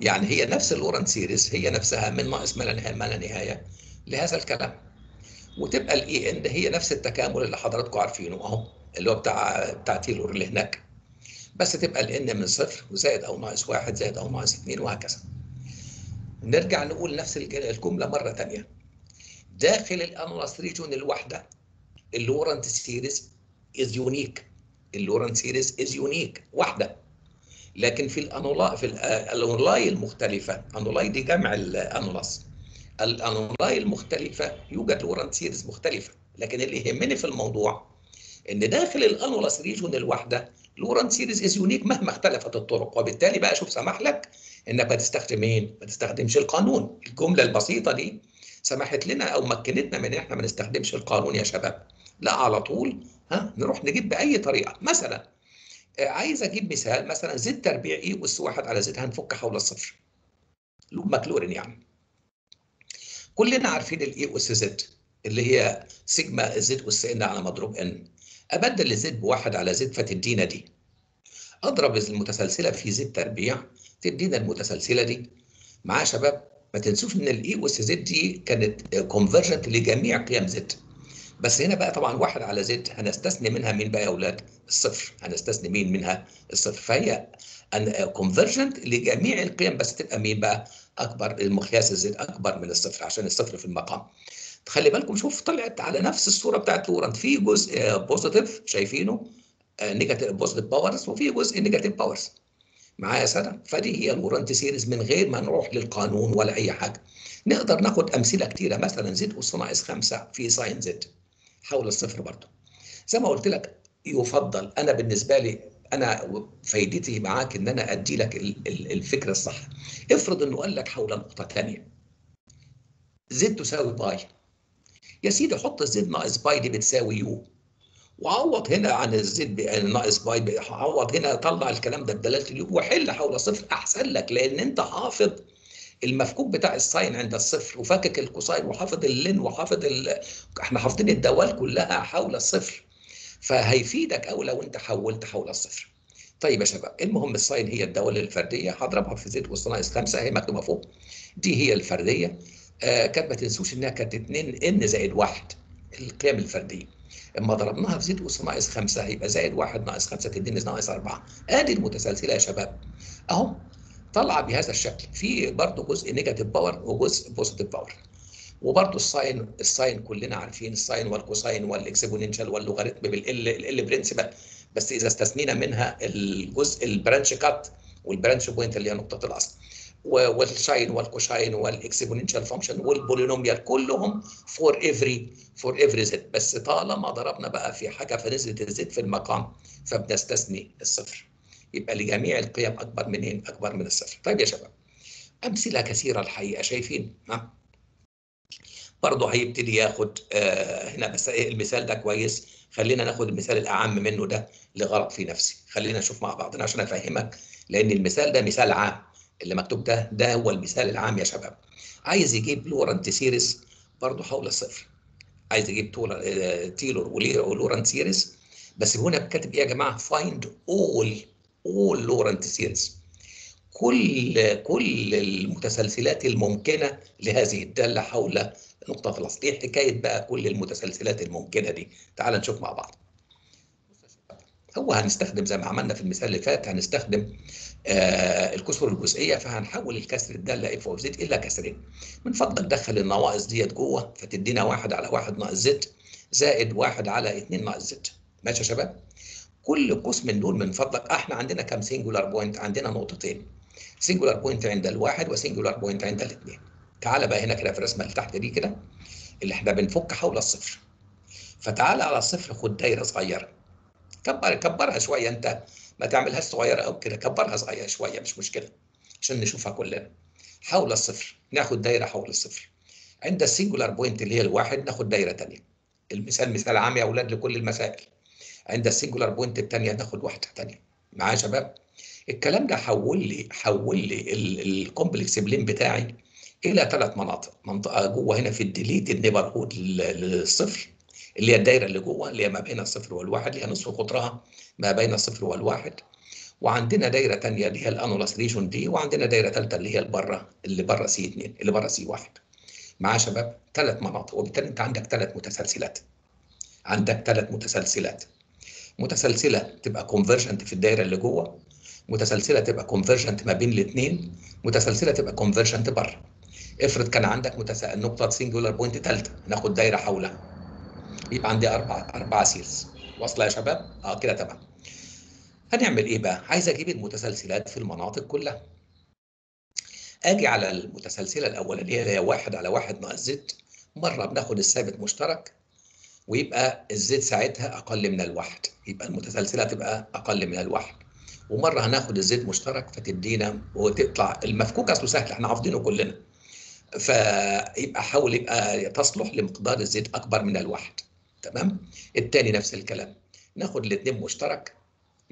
يعني هي نفس ال Laurent series هي نفسها من ناقص ما لا نهاية ما لا نهاية لهذا الكلام. وتبقى ال a n هي نفس التكامل اللي حضراتكم عارفينه أهو اللي هو بتاع بتاع Taylor اللي هناك. بس تبقى ال n من صفر وزائد أو ناقص واحد زائد أو ناقص اثنين وهكذا. نرجع نقول نفس الجملة مرة ثانية داخل ال annulus region الواحده ال Laurent series is unique ال Laurent series is unique واحدة لكن في ال annula في ال annuli المختلفة annuli دي جمع ال annulus ال annuli المختلفة يوجد Laurent series مختلفة لكن اللي يهمني في الموضوع إن داخل ال annulus region الواحده Laurent series is unique مهما اختلفت الطرق وبالتالي بقى شوف سمح لك إنك ما تستخدم مين؟ ما تستخدمش القانون. الجملة البسيطة دي سمحت لنا أو مكنتنا من إن إحنا ما نستخدمش القانون يا شباب. لا على طول ها نروح نجيب بأي طريقة. مثلا عايز أجيب مثال مثلا z تربيع e أس واحد على z هنفك حول الصفر. لو ب Maclaurin يعني. كلنا عارفين ال e أس z اللي هي سيجما زد اس إن على مضروب n أبدل ال z بواحد على z فتدينا دي. أضرب المتسلسلة في z تربيع تدينا المتسلسلة دي. يا شباب ما تنسوش إن ال e أس z دي كانت convergent لجميع قيم z. بس هنا بقى طبعا واحد على z هنستثني منها مين بقى يا أولاد؟ الصفر. هنستثني مين منها؟ الصفر. فهي convergent لجميع القيم بس تبقى مين بقى؟ أكبر المقياس ال z أكبر من الصفر عشان الصفر في المقام. خلي بالكم شوف طلعت على نفس الصورة بتاعت Laurent في جزء positive شايفينه negative positive powers وفي جزء negative powers معايا يا سنة؟ فدي هي ال Laurent series من غير ما نروح للقانون ولا أي حاجة. نقدر ناخد أمثلة كتيرة. مثلا z أس ناقص 5 في sine z حول الصفر برضه. زي ما قلت لك يفضل. أنا بالنسبة لي أنا فايدتي معاك إن أنا أدي لك الفكرة الصح. افرض إنه قال لك حول نقطة ثانية z تساوي pi. يا سيدي حط ال z ناقص pi دي بتساوي u. وعوض هنا عن ال z ناقص pi عوض هنا طلع الكلام ده بدلالة ال u. وحل حول صفر أحسن لك لأن أنت حافظ المفكوك بتاع ال sine عند الصفر وفاكك ال cosine وحافظ ال ln وحافظ ال... إحنا حافظين الدوال كلها حول الصفر فهيفيدك قوي لو أنت حولت حول الصفر. طيب يا شباب المهم ال sine هي الدوال الفردية هضربها في z أس ناقص 5 أهي مكتوبة فوق. دي هي الفردية. آه كانت ما تنسوش إنها كانت 2 n زائد 1 القيم الفردية. اما ضربناها في z أس ناقص 5 هيبقى زائد 1 ناقص 5 تديني ناقص 4 آدي المتسلسلة يا شباب. أهو طالعه بهذا الشكل. في برضه جزء negative power وجزء positive power وبرضه ال sine ال sine كلنا عارفين ال sine وال cosine وال exponential واللوغاريتم بال ال ال principal بس إذا استثنينا منها الجزء ال branch cut وال branch point اللي هي نقطة الأصل. والساين والكوساين والاكسبوننشال فانكشن والبولينوميال كلهم for every for every z بس طالما ضربنا بقى في حاجة فنزلت ال z في المقام فبنستثني الصفر يبقى لجميع القيم أكبر منين؟ أكبر من الصفر. طيب يا شباب أمثلة كثيرة الحقيقة شايفين؟ ها؟ برضه هيبتدي ياخد آه هنا بس المثال ده كويس خلينا ناخد المثال الأعم منه ده لغرض في نفسي خلينا نشوف مع بعضنا عشان أفهمك لأن المثال ده مثال عام اللي مكتوب ده ده هو المثال العام يا شباب. عايز يجيب Laurent series برضه حول الصفر. عايز يجيب Taylor و Laurent series بس هنا كاتب إيه يا جماعة find all all Laurent series كل كل المتسلسلات الممكنة لهذه الدالة حول نقطة الاصل إيه حكاية بقى كل المتسلسلات الممكنة دي. تعال نشوف مع بعض. هو هنستخدم زي ما عملنا في المثال اللي فات هنستخدم آه الكسر الجزئية فهنحول الكسر الداله f of z إلى كسرين. من فضلك دخل النواقص ديت جوه فتدينا واحد على واحد ناقص z زائد واحد على اثنين ناقص z ماشي يا شباب؟ كل قوس من دول من فضلك إحنا عندنا كام singular point عندنا نقطتين. singular point عند الواحد و singular point عند الاثنين تعالى بقى هنا كده في الرسمه اللي تحت دي كده اللي إحنا بنفك حول الصفر. فتعالى على الصفر خد دايرة صغيرة. كبر كبرها شوية أنت. ما تعملهاش صغيرة أو كده كبرها صغيرة شوية مش مشكلة عشان نشوفها كلنا. حول الصفر ناخد دايرة حول الصفر. عند ال singular point اللي هي الواحد ناخد دايرة ثانية المثال مثال عام يا أولاد لكل المسائل. عند ال singular point الثانية ناخد واحدة ثانية معايا يا شباب؟ الكلام ده حول لي حول لي ال complex plane بتاعي إلى ثلاث مناطق. منطقة جوه هنا في ال deleted neighborhood للصفر. اللي هي الدايرة اللي جوه اللي هي ما بين الصفر والواحد اللي هي نصف قطرها ما بين الصفر والواحد. وعندنا دايرة ثانية اللي هي ال annulus region دي وعندنا دايرة ثالثه اللي هي بره اللي برة C 2 اللي برة C 1 معايا شباب ثلاث مناطق وبالتالي أنت عندك ثلاث متسلسلات. عندك ثلاث متسلسلات. متسلسلة تبقى convergent في الدايرة اللي جوه متسلسلة تبقى convergent ما بين الاثنين متسلسلة تبقى convergent بره افرض كان عندك متسا... نقطة singular point ثالثه ناخد دايرة حولها. يبقى عندي أربع أربع series واصلة يا شباب؟ آه كده تمام. هنعمل إيه بقى؟ عايز أجيب المتسلسلات في المناطق كلها. آجي على المتسلسلة الأولانية اللي هي واحد على واحد ناقص زد مرة بناخد الثابت مشترك ويبقى الزد ساعتها أقل من الواحد. يبقى المتسلسلة تبقى أقل من الواحد. ومرة هناخد الزد مشترك فتدينا وتطلع المفكوك. أصله سهل إحنا حافظينه كلنا. فيبقى حاول يبقى تصلح لمقدار الزيت أكبر من الواحد تمام؟ الثاني نفس الكلام ناخد الاثنين مشترك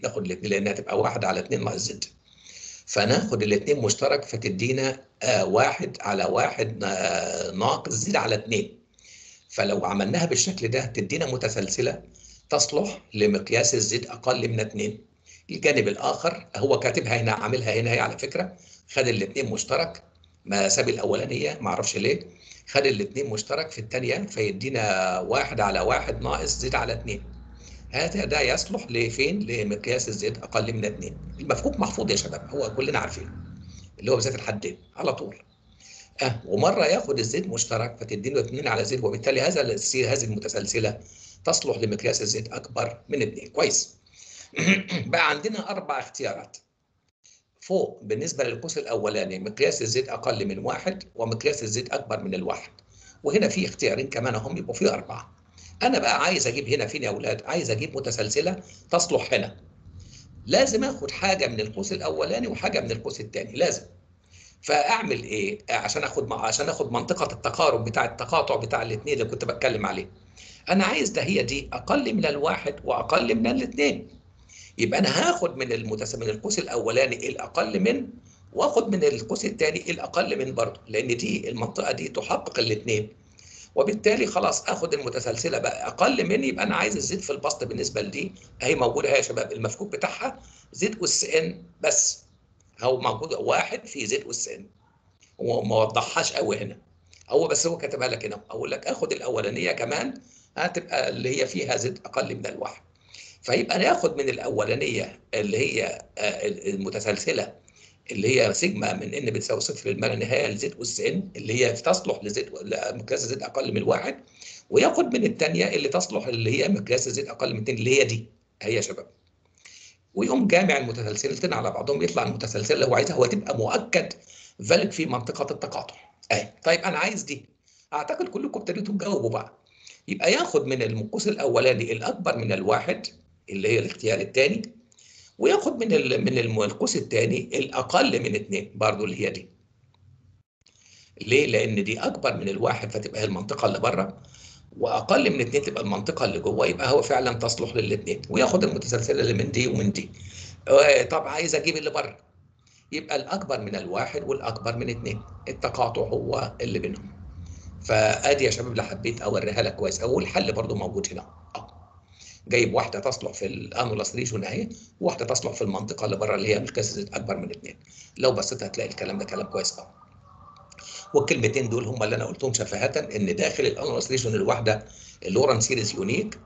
ناخد الاثنين لأنها تبقى واحد على اثنين ناقص زد فناخد الاثنين مشترك فتدينا آه واحد على واحد آه ناقص زد على اثنين فلو عملناها بالشكل ده تدينا متسلسلة تصلح لمقياس الزد أقل من اثنين الجانب الآخر هو كاتبها هنا عاملها هنا هي على فكرة خد الاثنين مشترك ما ساب الأولانية ما أعرفش ليه خد الاثنين مشترك في الثانية فيدينا واحد على واحد ناقص زد على اثنين هذا ده يصلح لفين؟ لمقياس الزد أقل من اثنين المفكوك محفوظ يا شباب هو كلنا عارفين اللي هو بذات الحدين على طول. آه ومرة ياخد الزد مشترك فتديله اثنين على زد وبالتالي هذا السير هذه المتسلسلة تصلح لمقياس الزد أكبر من اثنين كويس. بقى عندنا أربع اختيارات. فوق بالنسبة للقوس الأولاني مقياس الزيت أقل من واحد ومقياس الزيت أكبر من الواحد. وهنا في اختيارين كمان هم يبقوا في أربعة. أنا بقى عايز أجيب هنا فين يا أولاد؟ عايز أجيب متسلسلة تصلح هنا. لازم آخد حاجة من القوس الأولاني وحاجة من القوس الثاني لازم. فأعمل إيه؟ عشان آخد عشان آخد منطقة التقارب بتاع التقاطع بتاع الاثنين اللي كنت بتكلم عليه. أنا عايز ده هي دي أقل من الواحد وأقل من الاثنين يبقى أنا هاخد من المتس... من القوس الأولاني الأقل من وآخد من القوس الثاني الأقل من برضه لأن دي المنطقة دي تحقق الاثنين وبالتالي خلاص آخد المتسلسلة بقى أقل من يبقى أنا عايز الزيت في البسط بالنسبة لدي. أهي موجودة أهي يا شباب المفكوك بتاعها زيت اس ان بس. هو موجود واحد في زيت اس ان وما وضحهاش قوي هنا. هو بس هو كاتبها لك هنا. أقول لك آخد الأولانية كمان هتبقى اللي هي فيها زيت أقل من الواحد. فيبقى ناخد من الأولانية اللي هي المتسلسلة اللي هي سيجما من n بتساوي صفر لما لا نهايه ل z أس n اللي هي تصلح لزد مقياس زد أقل من الواحد وياخد من الثانية اللي تصلح اللي هي مقياس z أقل من 2 اللي هي دي هي يا شباب. ويقوم جامع المتسلسلتين على بعضهم يطلع المتسلسله اللي هو عايزها هو تبقى مؤكد valid في منطقة التقاطع. اهي طيب أنا عايز دي. أعتقد كلكم ابتديتوا تجاوبوا بقى. يبقى ياخد من المقوس الأولاني الأكبر من الواحد اللي هي الاختيار الثاني وياخد من من القوس الثاني الأقل من اثنين برضو اللي هي دي. ليه؟ لأن دي أكبر من الواحد فتبقى هي المنطقة اللي بره وأقل من اثنين تبقى المنطقة اللي جوه يبقى هو فعلا تصلح للاثنين وياخد المتسلسلة اللي من دي ومن دي. طب عايز أجيب اللي بره يبقى الأكبر من الواحد والأكبر من اثنين التقاطع هو اللي بينهم. فأدي يا شباب اللي حبيت أوريها لك كويس أو الحل برضو موجود هنا. جايب واحدة تصلح في ال annulus region اهي وواحده تصلح في المنطقة اللي بره اللي هي المقياس اكبر من اثنين لو بصيت هتلاقي الكلام ده كلام كويس قوي والكلمتين دول هم اللي أنا قلتهم شفاهه ان داخل ال annulus region الواحده ال Laurent series unique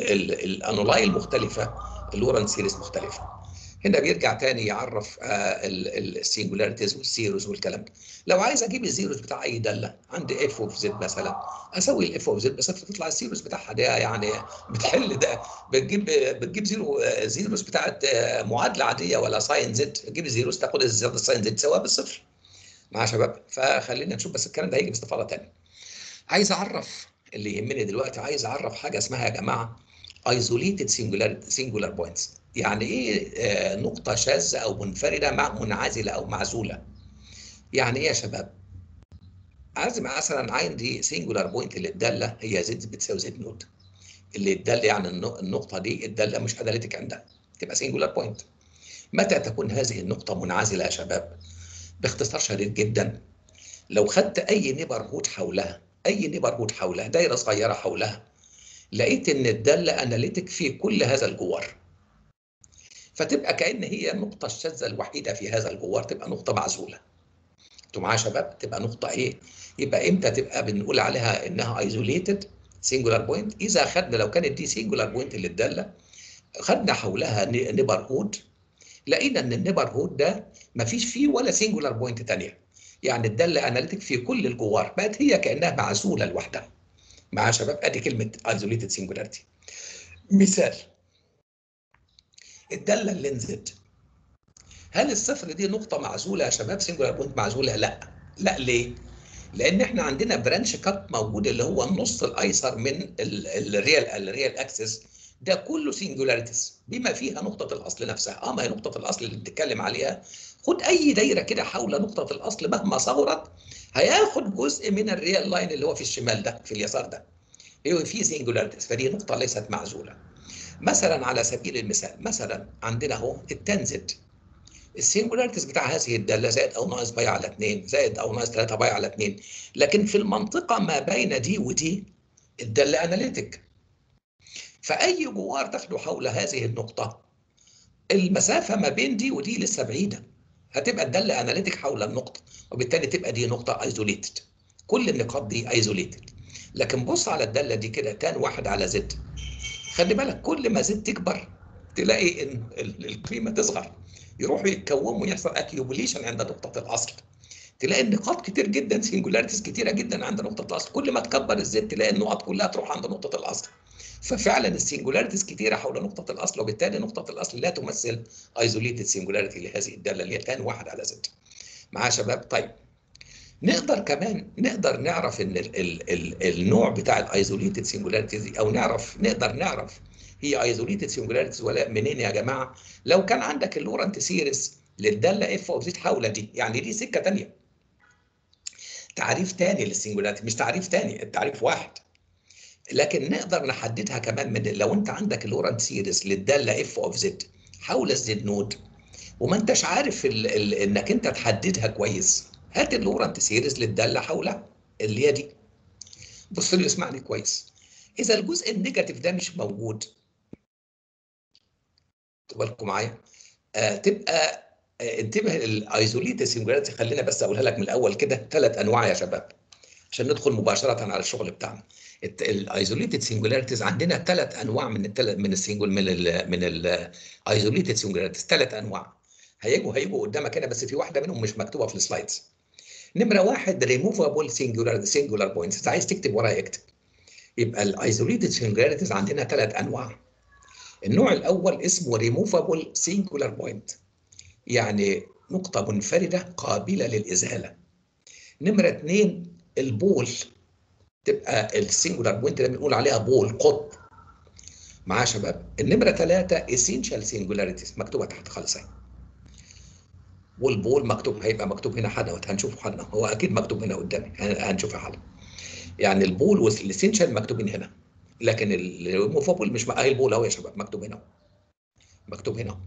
وال annuli المختلفه ال Laurent series مختلفه هنا بيرجع تاني يعرف ال singularities وال zeros والكلام ده. لو عايز أجيب ال zeros بتاع أي دالة عندي f of z مثلا أسوي ال f of z بصفر تطلع ال zeros بتاعها ده يعني بتحل ده. بتجيب بتجيب zero zeros بتاعت معادلة عادية ولا sine z تجيب ال zeros تاخد ال sine z تساويها بالصفر. معايا شباب. فخلينا نشوف بس الكلام ده هيجي باستفاضة تاني عايز أعرف اللي يهمني دلوقتي عايز أعرف حاجة اسمها يا جماعة isolated singular singular points. يعني إيه آه نقطة شاذة أو منفردة مع منعزلة أو معزولة. يعني إيه يا شباب؟ عايز مثلا عندي singular point اللي الدالة هي زد بتساوي زد نوت اللي الدالة يعني النقطة دي الدالة مش analytic عندها. تبقى singular point متى تكون هذه النقطة منعزلة يا شباب؟ باختصار شديد جدا. لو خدت أي neighborhood حولها أي neighborhood حولها دايرة صغيرة حولها لقيت إن الدالة analytic في كل هذا الجوار. فتبقى كأن هي النقطة الشاذة الوحيدة في هذا الجوار تبقى نقطة معزولة. أنتوا معايا يا شباب؟ تبقى نقطة إيه؟ يبقى إمتى تبقى بنقول عليها إنها isolated singular point؟ إذا خدنا لو كانت دي singular point للدالة خدنا حولها neighborhood لقينا إن ال neighborhood ده مفيش فيه ولا singular point ثانية. يعني الدالة analytic في كل الجوار بقت هي كأنها معزولة لوحدها. معايا يا شباب؟ أدي كلمة isolated singularity. مثال الدالة ال ln z. هل الصفر دي نقطة معزولة يا شباب؟ singular point معزولة. لا. لا ليه؟ لأن إحنا عندنا branch cut موجود اللي هو النص الأيسر من ال real ال real axis. ده كله singularities بما فيها نقطة الأصل نفسها. آه ما هي نقطة الأصل اللي بنتكلم عليها. خد أي دايرة كده حول نقطة الأصل مهما صغرت هياخد جزء من ال real line اللي هو في الشمال ده في اليسار ده. هو في singularities فدي نقطة ليست معزولة. مثلا على سبيل المثال مثلا عندنا اهو ال tan z ال singularities بتاع هذه الدالة زائد أو ناقص pi على 2 زائد أو ناقص 3 pi على 2 لكن في المنطقة ما بين دي ودي الدالة analytic فأي جوار تاخده حول هذه النقطة المسافة ما بين دي ودي لسه بعيدة. هتبقى الدالة analytic حول النقطة وبالتالي تبقى دي نقطة isolated كل النقاط دي isolated لكن بص على الدالة دي كده tan واحد على z. خلي بالك كل ما z تكبر تلاقي إن القيمة تصغر. يروحوا يتكونوا ويحصل accumulation عند نقطة الأصل. تلاقي النقاط كتير جدا singularities كتيرة جدا عند نقطة الأصل. كل ما تكبر ال z تلاقي النقط كلها تروح عند نقطة الأصل. ففعلا ال singularities كتيرة حول نقطة الأصل وبالتالي نقطة الأصل لا تمثل isolated singularity لهذه الدالة اللي هي tan واحد على z معايا شباب؟ طيب. نقدر كمان نقدر نعرف إن ال ال ال النوع بتاع ال isolated singularities أو نعرف نقدر نعرف هي isolated singularities ولا منين يا جماعة؟ لو كان عندك ال Laurent series للدالة f of z حول دي يعني دي سكة ثانية تعريف ثاني لل singularity مش تعريف ثاني التعريف واحد. لكن نقدر نحددها كمان من لو أنت عندك ال Laurent series للدالة f of z حول ال z naught. وما أنتش عارف إنك أنت تحددها كويس. هات ال Laurent series للدالة حولها اللي هي دي. بص لي اسمعني كويس. إذا الجزء ال negative ده مش موجود بالكم معايا؟ آه تبقى آه انتبه ال isolated singularity خلينا بس أقولها لك من الأول كده ثلاث أنواع يا شباب عشان ندخل مباشرة على الشغل بتاعنا. ال isolated singularities عندنا ثلاث أنواع من الثلاث من ال singul من ال من ال isolated singularities ثلاث أنواع. هيجوا هيجوا قدامك هنا بس في واحدة منهم مش مكتوبة في ال slides. نمرة واحد ريموفابل سنجولار سنجولار بوينتس عايز تكتب ورايا اكتب. يبقى ال isolated singularities عندنا ثلاث أنواع. النوع الأول اسمه ريموفابل سنجولار بوينت يعني نقطة منفردة قابلة للإزالة. نمرة اثنين ال pole تبقى ال singular point اللي بنقول عليها pole قطب. معايا شباب؟ النمرة ثلاثة essential singularities مكتوبة تحت خالص أهي. وال pole مكتوب هيبقى مكتوب هنا حدا هنشوفه حدا هو أكيد مكتوب هنا قدامي. هنشوفه حدا يعني ال pole وال essential مكتوبين هنا. لكن الموفابل مش أهي ال pole أهو يا شباب مكتوب هنا مكتوب هنا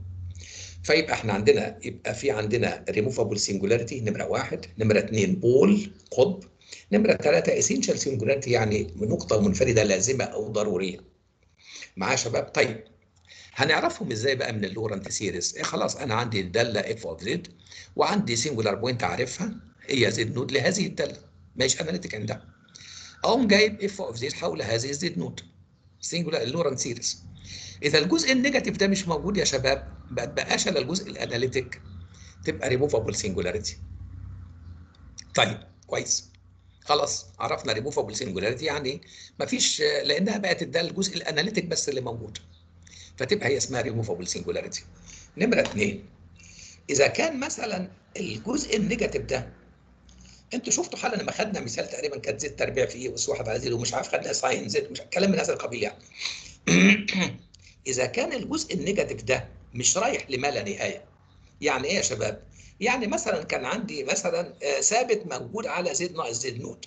فيبقى إحنا عندنا يبقى في عندنا ريموفابل سنجولاريتي نمرة واحد. نمرة اثنين pole قطب. نمرة ثلاثة essential singularity يعني نقطة منفردة لازمة أو ضرورية. معايا شباب؟ طيب. هنعرفهم إزاي بقى من ال Laurent series إيه خلاص أنا عندي الدالة f of z وعندي singular point عارفها هي z node لهذه الدالة. ماشي analytic عندها. أقوم جايب f of z حول هذه ال z node singular Laurent series إذا الجزء ال negative ده مش موجود يا شباب ما بقاش الا الجزء ال analytic تبقى ريموفابل سنجولاريتي طيب كويس. خلاص عرفنا ريموفابل سنجولاريتي يعني مفيش لأنها بقت ده الجزء ال analytic بس اللي موجود. فتبقى هي اسمها ريموفابل سنجولاريتي نمرة اثنين إذا كان مثلا الجزء ال negative ده أنتوا شفتوا حالا لما خدنا مثال تقريبا كانت z تربيع اس واحد على z ومش عارف خدنا sine z مش كلام من هذا القبيل يعني. إذا كان الجزء ال negative ده مش رايح لما لا نهاية يعني إيه يا شباب؟ يعني مثلا كان عندي مثلا ثابت موجود على z ناقص z node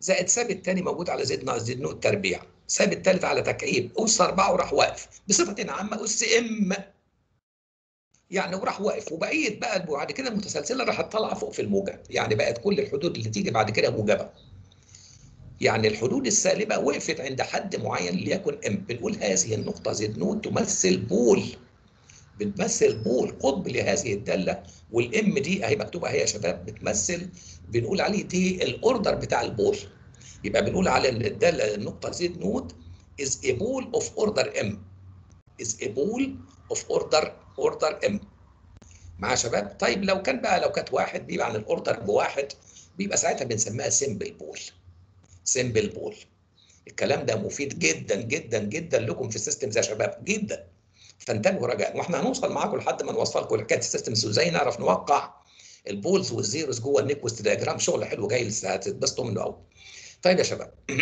زائد ثابت تاني موجود على z ناقص z node تربيع. ثابت تالت على تكعيب. اس 4 وراح واقف. بصفة عامة اس m. يعني وراح واقف. وبقيه بقى بعد كده المتسلسلة راحت طالعة فوق في الموجب. يعني بقت كل الحدود اللي تيجي بعد كده موجبه يعني الحدود السالبة وقفت عند حد معين ليكن m. بنقول هذه النقطة z node تمثل pole. بتمثل pole قطب لهذه الدالة وال m دي اهي مكتوبة اهي يا شباب بتمثل بنقول عليه دي ال order بتاع ال pole يبقى بنقول على الدالة النقطه z node is a pole of order m. is a pole of order order m. مع شباب طيب لو كان بقى لو كانت واحد بيبقى عن ال order بواحد بيبقى ساعتها بنسميها simple pole simple pole الكلام ده مفيد جدا جدا جدا لكم في ال systems يا شباب جدا. فانتبهوا رجاء وإحنا هنوصل معاكم لحد ما نوصلكم لحكايه ال systems وازاي نعرف نوقع ال poles وال zeros جوه ال Nyquist diagram شغل حلو جاي لسه هتتبسطوا منه قوي طيب يا شباب.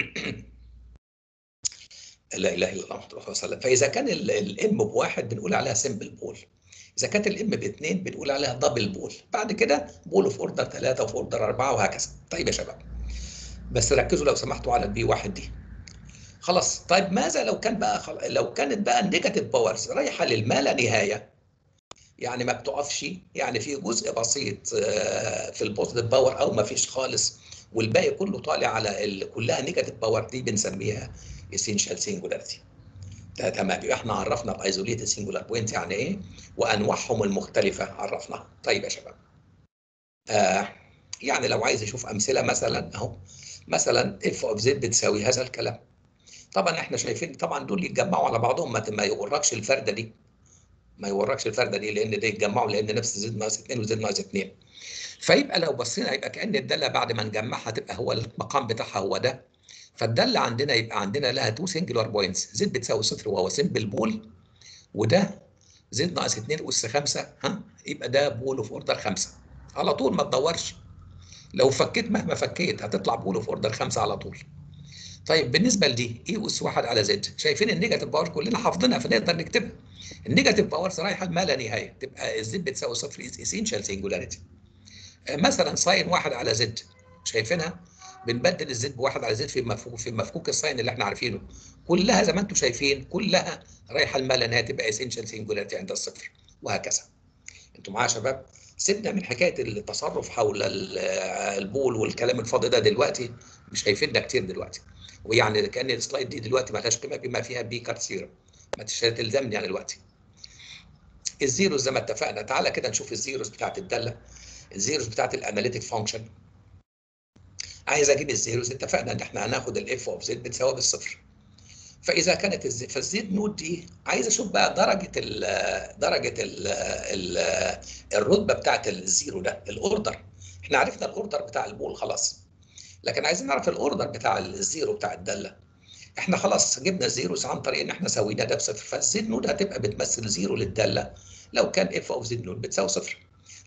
لا إله إلا الله محمد رسول الله فإذا كان ال m بواحد بنقول عليها simple pole إذا كانت ال m باثنين بنقول عليها double pole بعد كده pole of order ثلاثة of order أربعة وهكذا. طيب يا شباب. بس ركزوا لو سمحتوا على ال b واحد دي. خلاص. طيب ماذا لو كان بقى خل... لو كانت بقى ال negative powers رايحة للما لا نهاية؟ يعني ما بتقفش؟ يعني في جزء بسيط في ال positive power أو ما فيش خالص والباقي كله طالع على ال... كلها negative power دي بنسميها essential singularity. ده تمام. إحنا عرفنا ال isolated singular point يعني إيه؟ وأنواعهم المختلفة عرفناها. طيب يا شباب. آه يعني لو عايز أشوف أمثلة مثلا أهو. مثلا f of z بتساوي هذا الكلام. طبعا إحنا شايفين طبعا دول يتجمعوا على بعضهم ما, يغركش الفردة دي. ما يغركش الفردة دي لأن ده يتجمعوا لأن نفس زد ناقص 2 وزد ناقص 2 فيبقى لو بصينا يبقى كأن الدالة بعد ما نجمعها تبقى هو المقام بتاعها هو ده. فالدالة عندنا يبقى عندنا لها two singular points z بتساوي صفر وهو simple pole وده z ناقص 2 اس 5 ها؟ يبقى ده pole of order 5 على طول ما تدورش. لو فكيت مهما فكيت هتطلع pole of order 5 على طول. طيب بالنسبة لدي e اس 1 على z شايفين ال negative power كلنا حافظينها فنقدر نكتبها. ال negative powers رايحه لما لا نهاية. تبقى ال z بتساوي صفر is essential singularity مثلا sine 1 على z شايفينها؟ بنبدل الزد بواحد على زد في مفكوك في مفكوك ال sine اللي إحنا عارفينه. كلها زي ما أنتم شايفين كلها رايحة لما لا نهاية تبقى essential singularity عند الصفر. وهكذا. أنتوا معايا يا شباب؟ سيبنا من حكاية التصرف حول ال pole والكلام الفاضي ده دلوقتي. مش هيفيدنا كتير دلوقتي. ويعني كأن ال slide دي دلوقتي ما لهاش قيمة بما فيها بال theorem ما تلزمني يعني دلوقتي. ال zeros زي ما اتفقنا تعالى كده نشوف ال zeros بتاعت الدالة ال zeros بتاعت ال analytic function. عايز أجيب ال zeros اتفقنا إن إحنا هناخد ال f of z بتساوي بالصفر. فإذا كانت ال z فال z node دي عايز أشوف بقى درجة ال درجة ال ال الرتبة بتاعت ال zero ده ال order. إحنا عرفنا ال order بتاع ال pole خلاص. لكن عايزين نعرف ال order بتاع ال zero بتاع الدالة. إحنا خلاص جبنا ال zeros عن طريق إن إحنا سوينا ده بصفر. فال z node هتبقى بتمثل zero للدالة لو كان f of z node بتساوي صفر.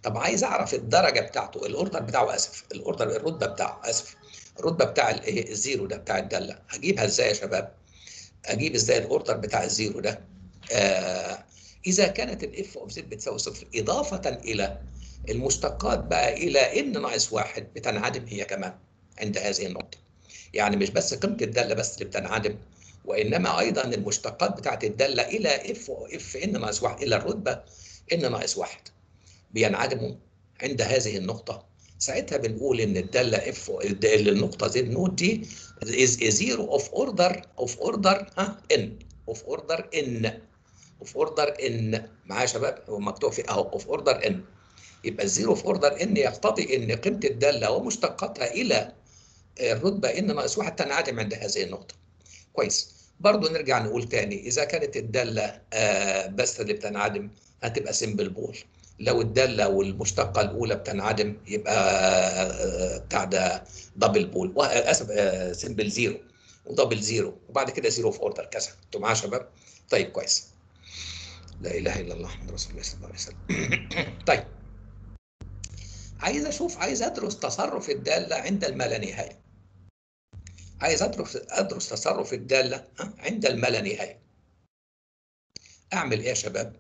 طب عايز أعرف الدرجة بتاعته ال order بتاعه آسف ال order الرتبة بتاعه آسف. الرتبة بتاع الايه ال zero ده بتاع الدالة. هجيبها إزاي يا شباب؟ أجيب إزاي ال order بتاع ال zero ده؟ آه إذا كانت ال f of z بتساوي صفر إضافة إلى المشتقات بقى إلى n ناقص واحد بتنعدم هي كمان. عند هذه النقطة. يعني مش بس قيمة الدالة بس اللي بتنعدم وإنما أيضا المشتقات بتاعت الدالة إلى f f n ناقص واحد إلى الرتبة n ناقص واحد. بينعدموا عند هذه النقطة. ساعتها بنقول إن الدالة f النقطة z node دي a zero of order of order ها n of order n of order n. معايا يا شباب؟ هو مكتوب في أهو of order n. يبقى ال zero of order n يقتضي إن قيمة الدالة ومشتقاتها إلى الرتبة n ناقص واحد تنعدم عند هذه النقطة. كويس. برضه نرجع نقول تاني إذا كانت الدالة آه بس اللي بتنعدم هتبقى simple pole لو الدالة والمشتقة الأولى بتنعدم يبقى آه بتاع ده double pole اسف simple zero و double zero وبعد كده zero في order كذا أنتوا معايا يا شباب؟ طيب كويس. لا إله إلا الله محمد رسول الله صلى الله عليه وسلم. طيب. عايز أشوف عايز أدرس تصرف الدالة عند الما لا نهايه عايز أدرس أدرس تصرف الدالة عند الما لا نهايه أعمل إيه يا شباب؟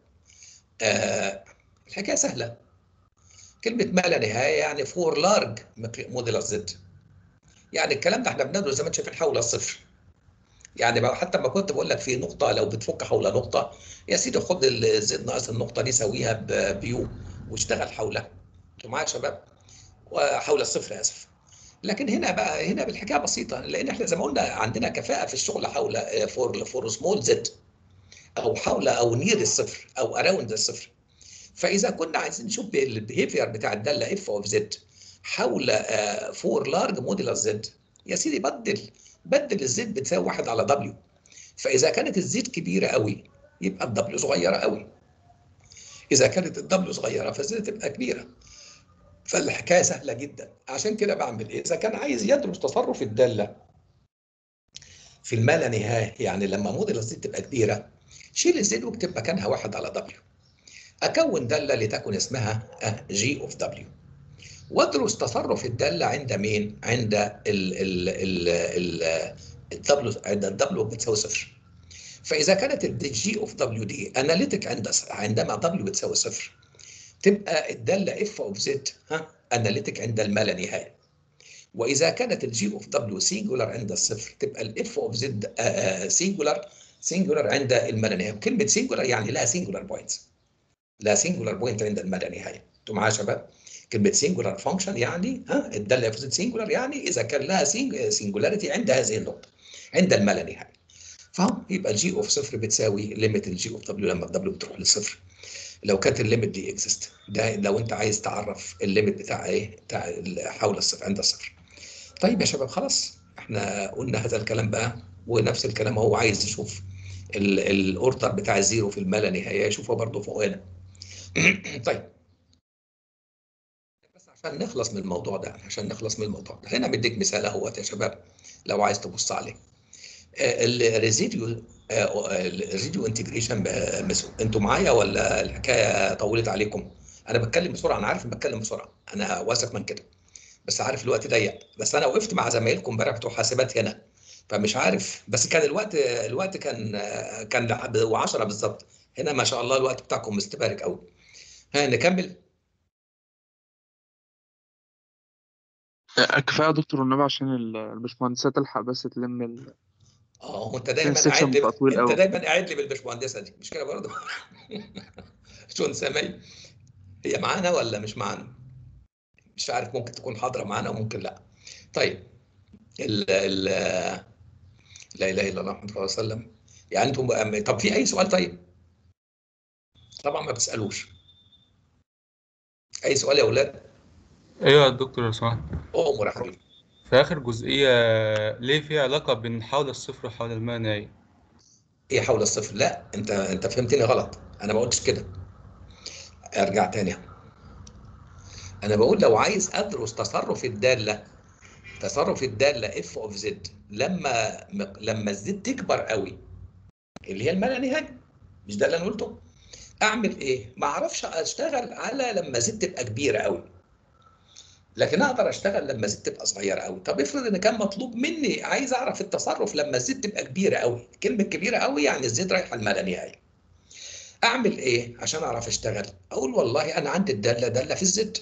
آه الحكاية سهلة. كلمة ما لا نهايه يعني for large modulus z. يعني الكلام ده إحنا بندرس زي ما أنت شايفين حول الصفر. يعني حتى ما كنت بقول لك في نقطة لو بتفك حول نقطة يا سيدي خد ال z ناقص النقطة دي سويها ب u واشتغل حولها. أنتوا معايا يا شباب؟ وحول الصفر آسف. لكن هنا بقى هنا بالحكاية بسيطة لأن إحنا زي ما قلنا عندنا كفاءة في الشغل حول for for small z أو حول أو near الصفر أو around الصفر. فإذا كنا عايزين نشوف ال behavior بتاع الداله f of z حول for large modulus z يا سيدي بدل بدل ال z بتساوي 1 على دبليو فإذا كانت ال z كبيرة قوي يبقى الدبليو صغيرة قوي. إذا كانت الدبليو صغيرة فالزد تبقى كبيرة. فالحكاية سهلة جدا. عشان كده بعمل إيه؟ إذا كان عايز يدرس تصرف الدالة في الما نهايه يعني لما modulus ال z تبقى كبيرة شيل ال z واكتب مكانها 1 على دبليو أكون دالة لتكن اسمها جي اوف دبليو وادرس تصرف الدالة عند مين؟ عند ال ال ال ال الدبليو عند الدبليو بتساوي صفر. فإذا كانت الجي اوف دبليو دي analytic عند عندما دبليو بتساوي صفر. تبقى الدالة f of z ها analytic عند الما نهايه. وإذا كانت ال g of w singular عند الصفر تبقى ال f of z singular singular عند الما نهايه. كلمه singular يعني لها singular points. لا singular point عند الما لا نهايه. أنتوا معايا يا شباب؟ كلمة singular function يعني ها الدالة في singular يعني إذا كان لها singularity عند هذه النقطة عند الما لا نهايه فهم يبقى ال g of صفر بتساوي limit ال g of w لما دبليو بتروح لصفر لو كانت ال limit دي exist ده لو انت عايز تعرف ال limit بتاع إيه بتاع حول الصفر عند الصفر. طيب يا شباب خلاص. إحنا قلنا هذا الكلام بقى ونفس الكلام هو عايز يشوف ال order بتاع ال zero في الما لا نهايه يشوفه برضه فوق هنا طيب عشان نخلص من الموضوع ده عشان نخلص من الموضوع ده هنا مديك مثال أهوت يا شباب لو عايز تبص عليه. ال residue ال residue integration أنتوا معايا ولا الحكاية طولت عليكم؟ أنا بتكلم بسرعة أنا عارف بتكلم بسرعة أنا واثق من كده بس عارف الوقت ضيق بس أنا وقفت مع زمايلكم امبارح بتوع حاسبات هنا فمش عارف بس كان الوقت الوقت كان كان 10 بالظبط هنا ما شاء الله الوقت بتاعكم مستبارك قوي ها نكمل؟ كفاية يا دكتور والنبي عشان الباشمهندسات تلحق بس تلم آه انت دايما قاعد لي انت. دايما قاعد لي بالباشمهندسة دي مش كده برضه؟ شون سامي هي معانا ولا مش معانا؟ مش عارف ممكن تكون حاضرة معانا وممكن لأ. طيب ال ال لا إله إلا الله محمد صلى الله عليه وسلم. يعني أنتم طب في أي سؤال؟ طيب. طبعا ما بتسألوش. أي سؤال يا أولاد؟ أيوه يا دكتور لو سمحت يا حبيبي في آخر جزئية ليه في علاقة بين حول الصفر وحول نهائي إيه حول الصفر؟ لا أنت أنت فهمتني غلط. أنا ما قلتش كده. أرجع تاني. أنا بقول لو عايز أدرس تصرف الدالة تصرف الدالة f of z لما لما ال z تكبر قوي اللي هي الملا نهائي مش ده اللي أنا قلته أعمل إيه؟ ما أعرفش أشتغل على لما z تبقى كبيرة قوي. لكن أقدر أشتغل لما ال z تبقى صغيرة قوي طب افرض إن كان مطلوب مني عايز أعرف التصرف لما ال z تبقى كبيرة قوي كلمة كبيرة قوي يعني ال z رايحه الملا نهائي. أعمل إيه عشان أعرف أشتغل؟ أقول والله أنا عندي الدالة دالة في ال z.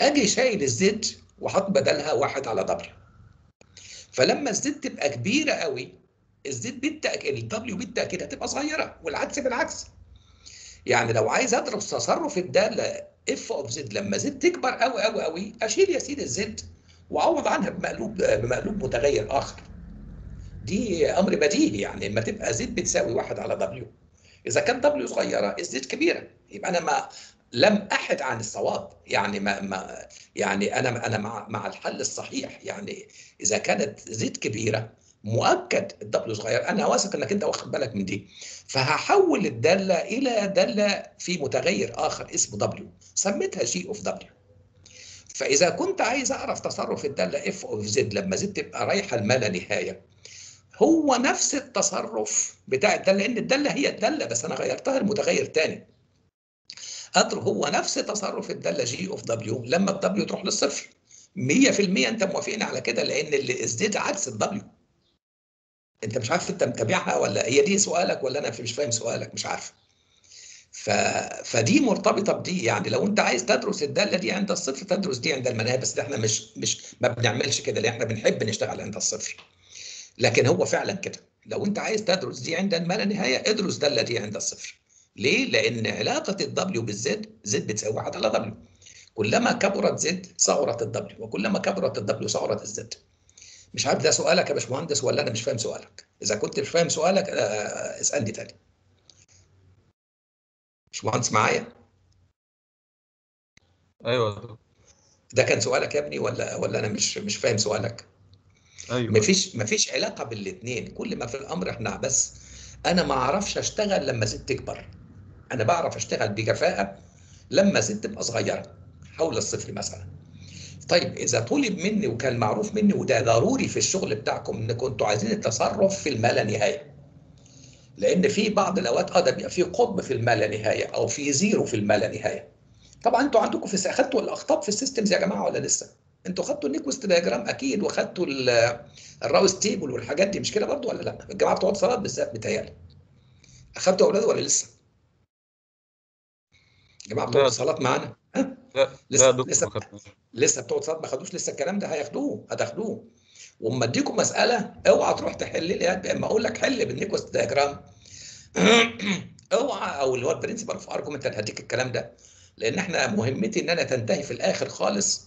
أجي شايل ال z وأحط بدلها واحد على دبليو فلما الزد تبقى كبيرة قوي الزد بالتاكيد الدبليو بالتاكيد هتبقى صغيرة والعكس بالعكس. يعني لو عايز ادرس تصرف الدالة f of z لما z تكبر قوي قوي قوي أشيل يا سيدي ال z وأعوض عنها بمقلوب بمقلوب متغير آخر. دي أمر بديهي يعني لما تبقى z بتساوي واحد على دبليو إذا كان دبليو صغيرة الزد كبيرة. يبقى أنا ما لم أحد عن الصواب. يعني ما, ما يعني أنا أنا مع مع الحل الصحيح. يعني إذا كانت z كبيرة مؤكد الدبليو صغير أنا واثق انك انت واخد بالك من دي. فهحول الدالة إلى دالة في متغير آخر اسمه دبليو سميتها جي اوف دبليو فإذا كنت عايز أعرف تصرف الدالة f of z لما z تبقى رايحة لما لا نهاية هو نفس التصرف بتاع الدالة لأن الدالة هي الدالة بس أنا غيرتها لمتغير تاني. قدر هو نفس تصرف الدالة جي اوف دبليو لما الدبليو تروح للصفر. 100% أنت موافقين على كده لأن ال z ده عكس الدبليو انت مش عارف انت متابعها ولا هي دي سؤالك ولا أنا مش فاهم سؤالك مش عارف. ف... فدي مرتبطة بدي يعني لو انت عايز تدرس الداله دي عند الصفر تدرس دي عند الما نهايه بس إحنا مش مش ما بنعملش كده لأن إحنا بنحب نشتغل عند الصفر. لكن هو فعلا كده. لو انت عايز تدرس دي عند ما نهايه ادرس داله دي عند الصفر. ليه؟ لأن علاقة الدبليو بالزد زد بتساوي 1 على دبليو. كلما كبرت زد صغرت الدبليو وكلما كبرت الدبليو صغرت الزد. مش عارف ده سؤالك يا باشمهندس ولا أنا مش فاهم سؤالك. إذا كنت مش فاهم سؤالك آه، اسألني تاني. باشمهندس معايا؟ أيوه. ده كان سؤالك يا ابني ولا ولا أنا مش مش فاهم سؤالك؟ أيوه. مفيش مفيش علاقة بالاثنين كل ما في الأمر إحنا بس أنا ما أعرفش أشتغل لما زد تكبر أنا بعرف أشتغل بكفاءة لما زد تبقى صغيره حول الصفر مثلا. طيب إذا طلب مني وكان معروف مني وده ضروري في الشغل بتاعكم إن كنتوا عايزين التصرف في الما لا نهايه لأن في بعض الأوقات آه ده بيبقى في قطب في الما لا نهايه أو في zero في الما لا نهايه طبعا أنتوا عندكم في أخدتوا الأقطاب في ال systems يا جماعة ولا لسه؟ أنتوا خدتوا ال Nyquist diagram أكيد وخدتوا ال- ال Routh table والحاجات دي مش كده برضه ولا لا؟ الجماعة بتوع اتصالات بالذات بتهيألي أخدتوا أولاد ولا لسه؟ الجماعه بتوع لا. اتصالات معانا؟ لا لسه- لا لسه- لسه بتوع اتصالات ما خدوش لسه الكلام ده هياخدوه هتاخدوه. وأما أديكم مسألة اوعى تروح تحل لي اما أقول لك حل بال Nyquist diagram اوعى أو اللي هو ال principle of argument أنا هديك الكلام ده. لأن إحنا مهمتي إن أنا تنتهي في الآخر خالص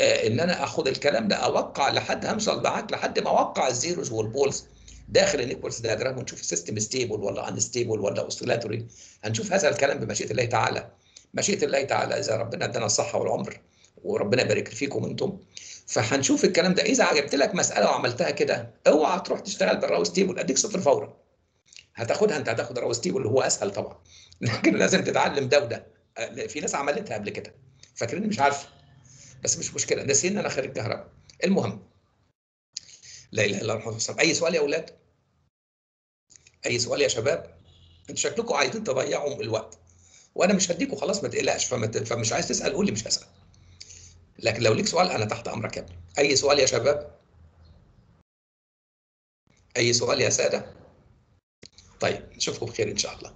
آه، إن أنا أخد الكلام ده أوقع لحد همشي معاك لحد ما أوقع ال zeros وال poles داخل ال Nyquist diagram ونشوف ال system stable ولا unstable ولا oscillatory هنشوف هذا الكلام بمشيئة الله تعالى. مشيئة الله تعالى إذا ربنا ادانا الصحة والعمر وربنا يبارك فيكم أنتم فهنشوف الكلام ده. إذا عجبت لك مسألة وعملتها كده اوعى تروح تشتغل بال Routh table. أديك صفر فورا. هتاخدها أنت هتاخد ال Routh table اللي هو أسهل طبعا. لكن لازم تتعلم ده وده. في ناس عملتها قبل كده. فاكريني؟ مش عارف. بس مش مشكلة. نسينا أنا خريج كهرباء. المهم. لا إله إلا الله محمد. أي سؤال يا أولاد؟ أي سؤال يا شباب؟ أنتوا شكلكم عايزين تضيعوا الوقت. وأنا مش هديكوا خلاص ما تقلقش. فما ت- فمش عايز تسأل قول لي مش هسأل. لكن لو ليك سؤال أنا تحت أمرك يا ابني. أي سؤال يا شباب؟ أي سؤال يا سادة؟ طيب نشوفكم بخير إن شاء الله.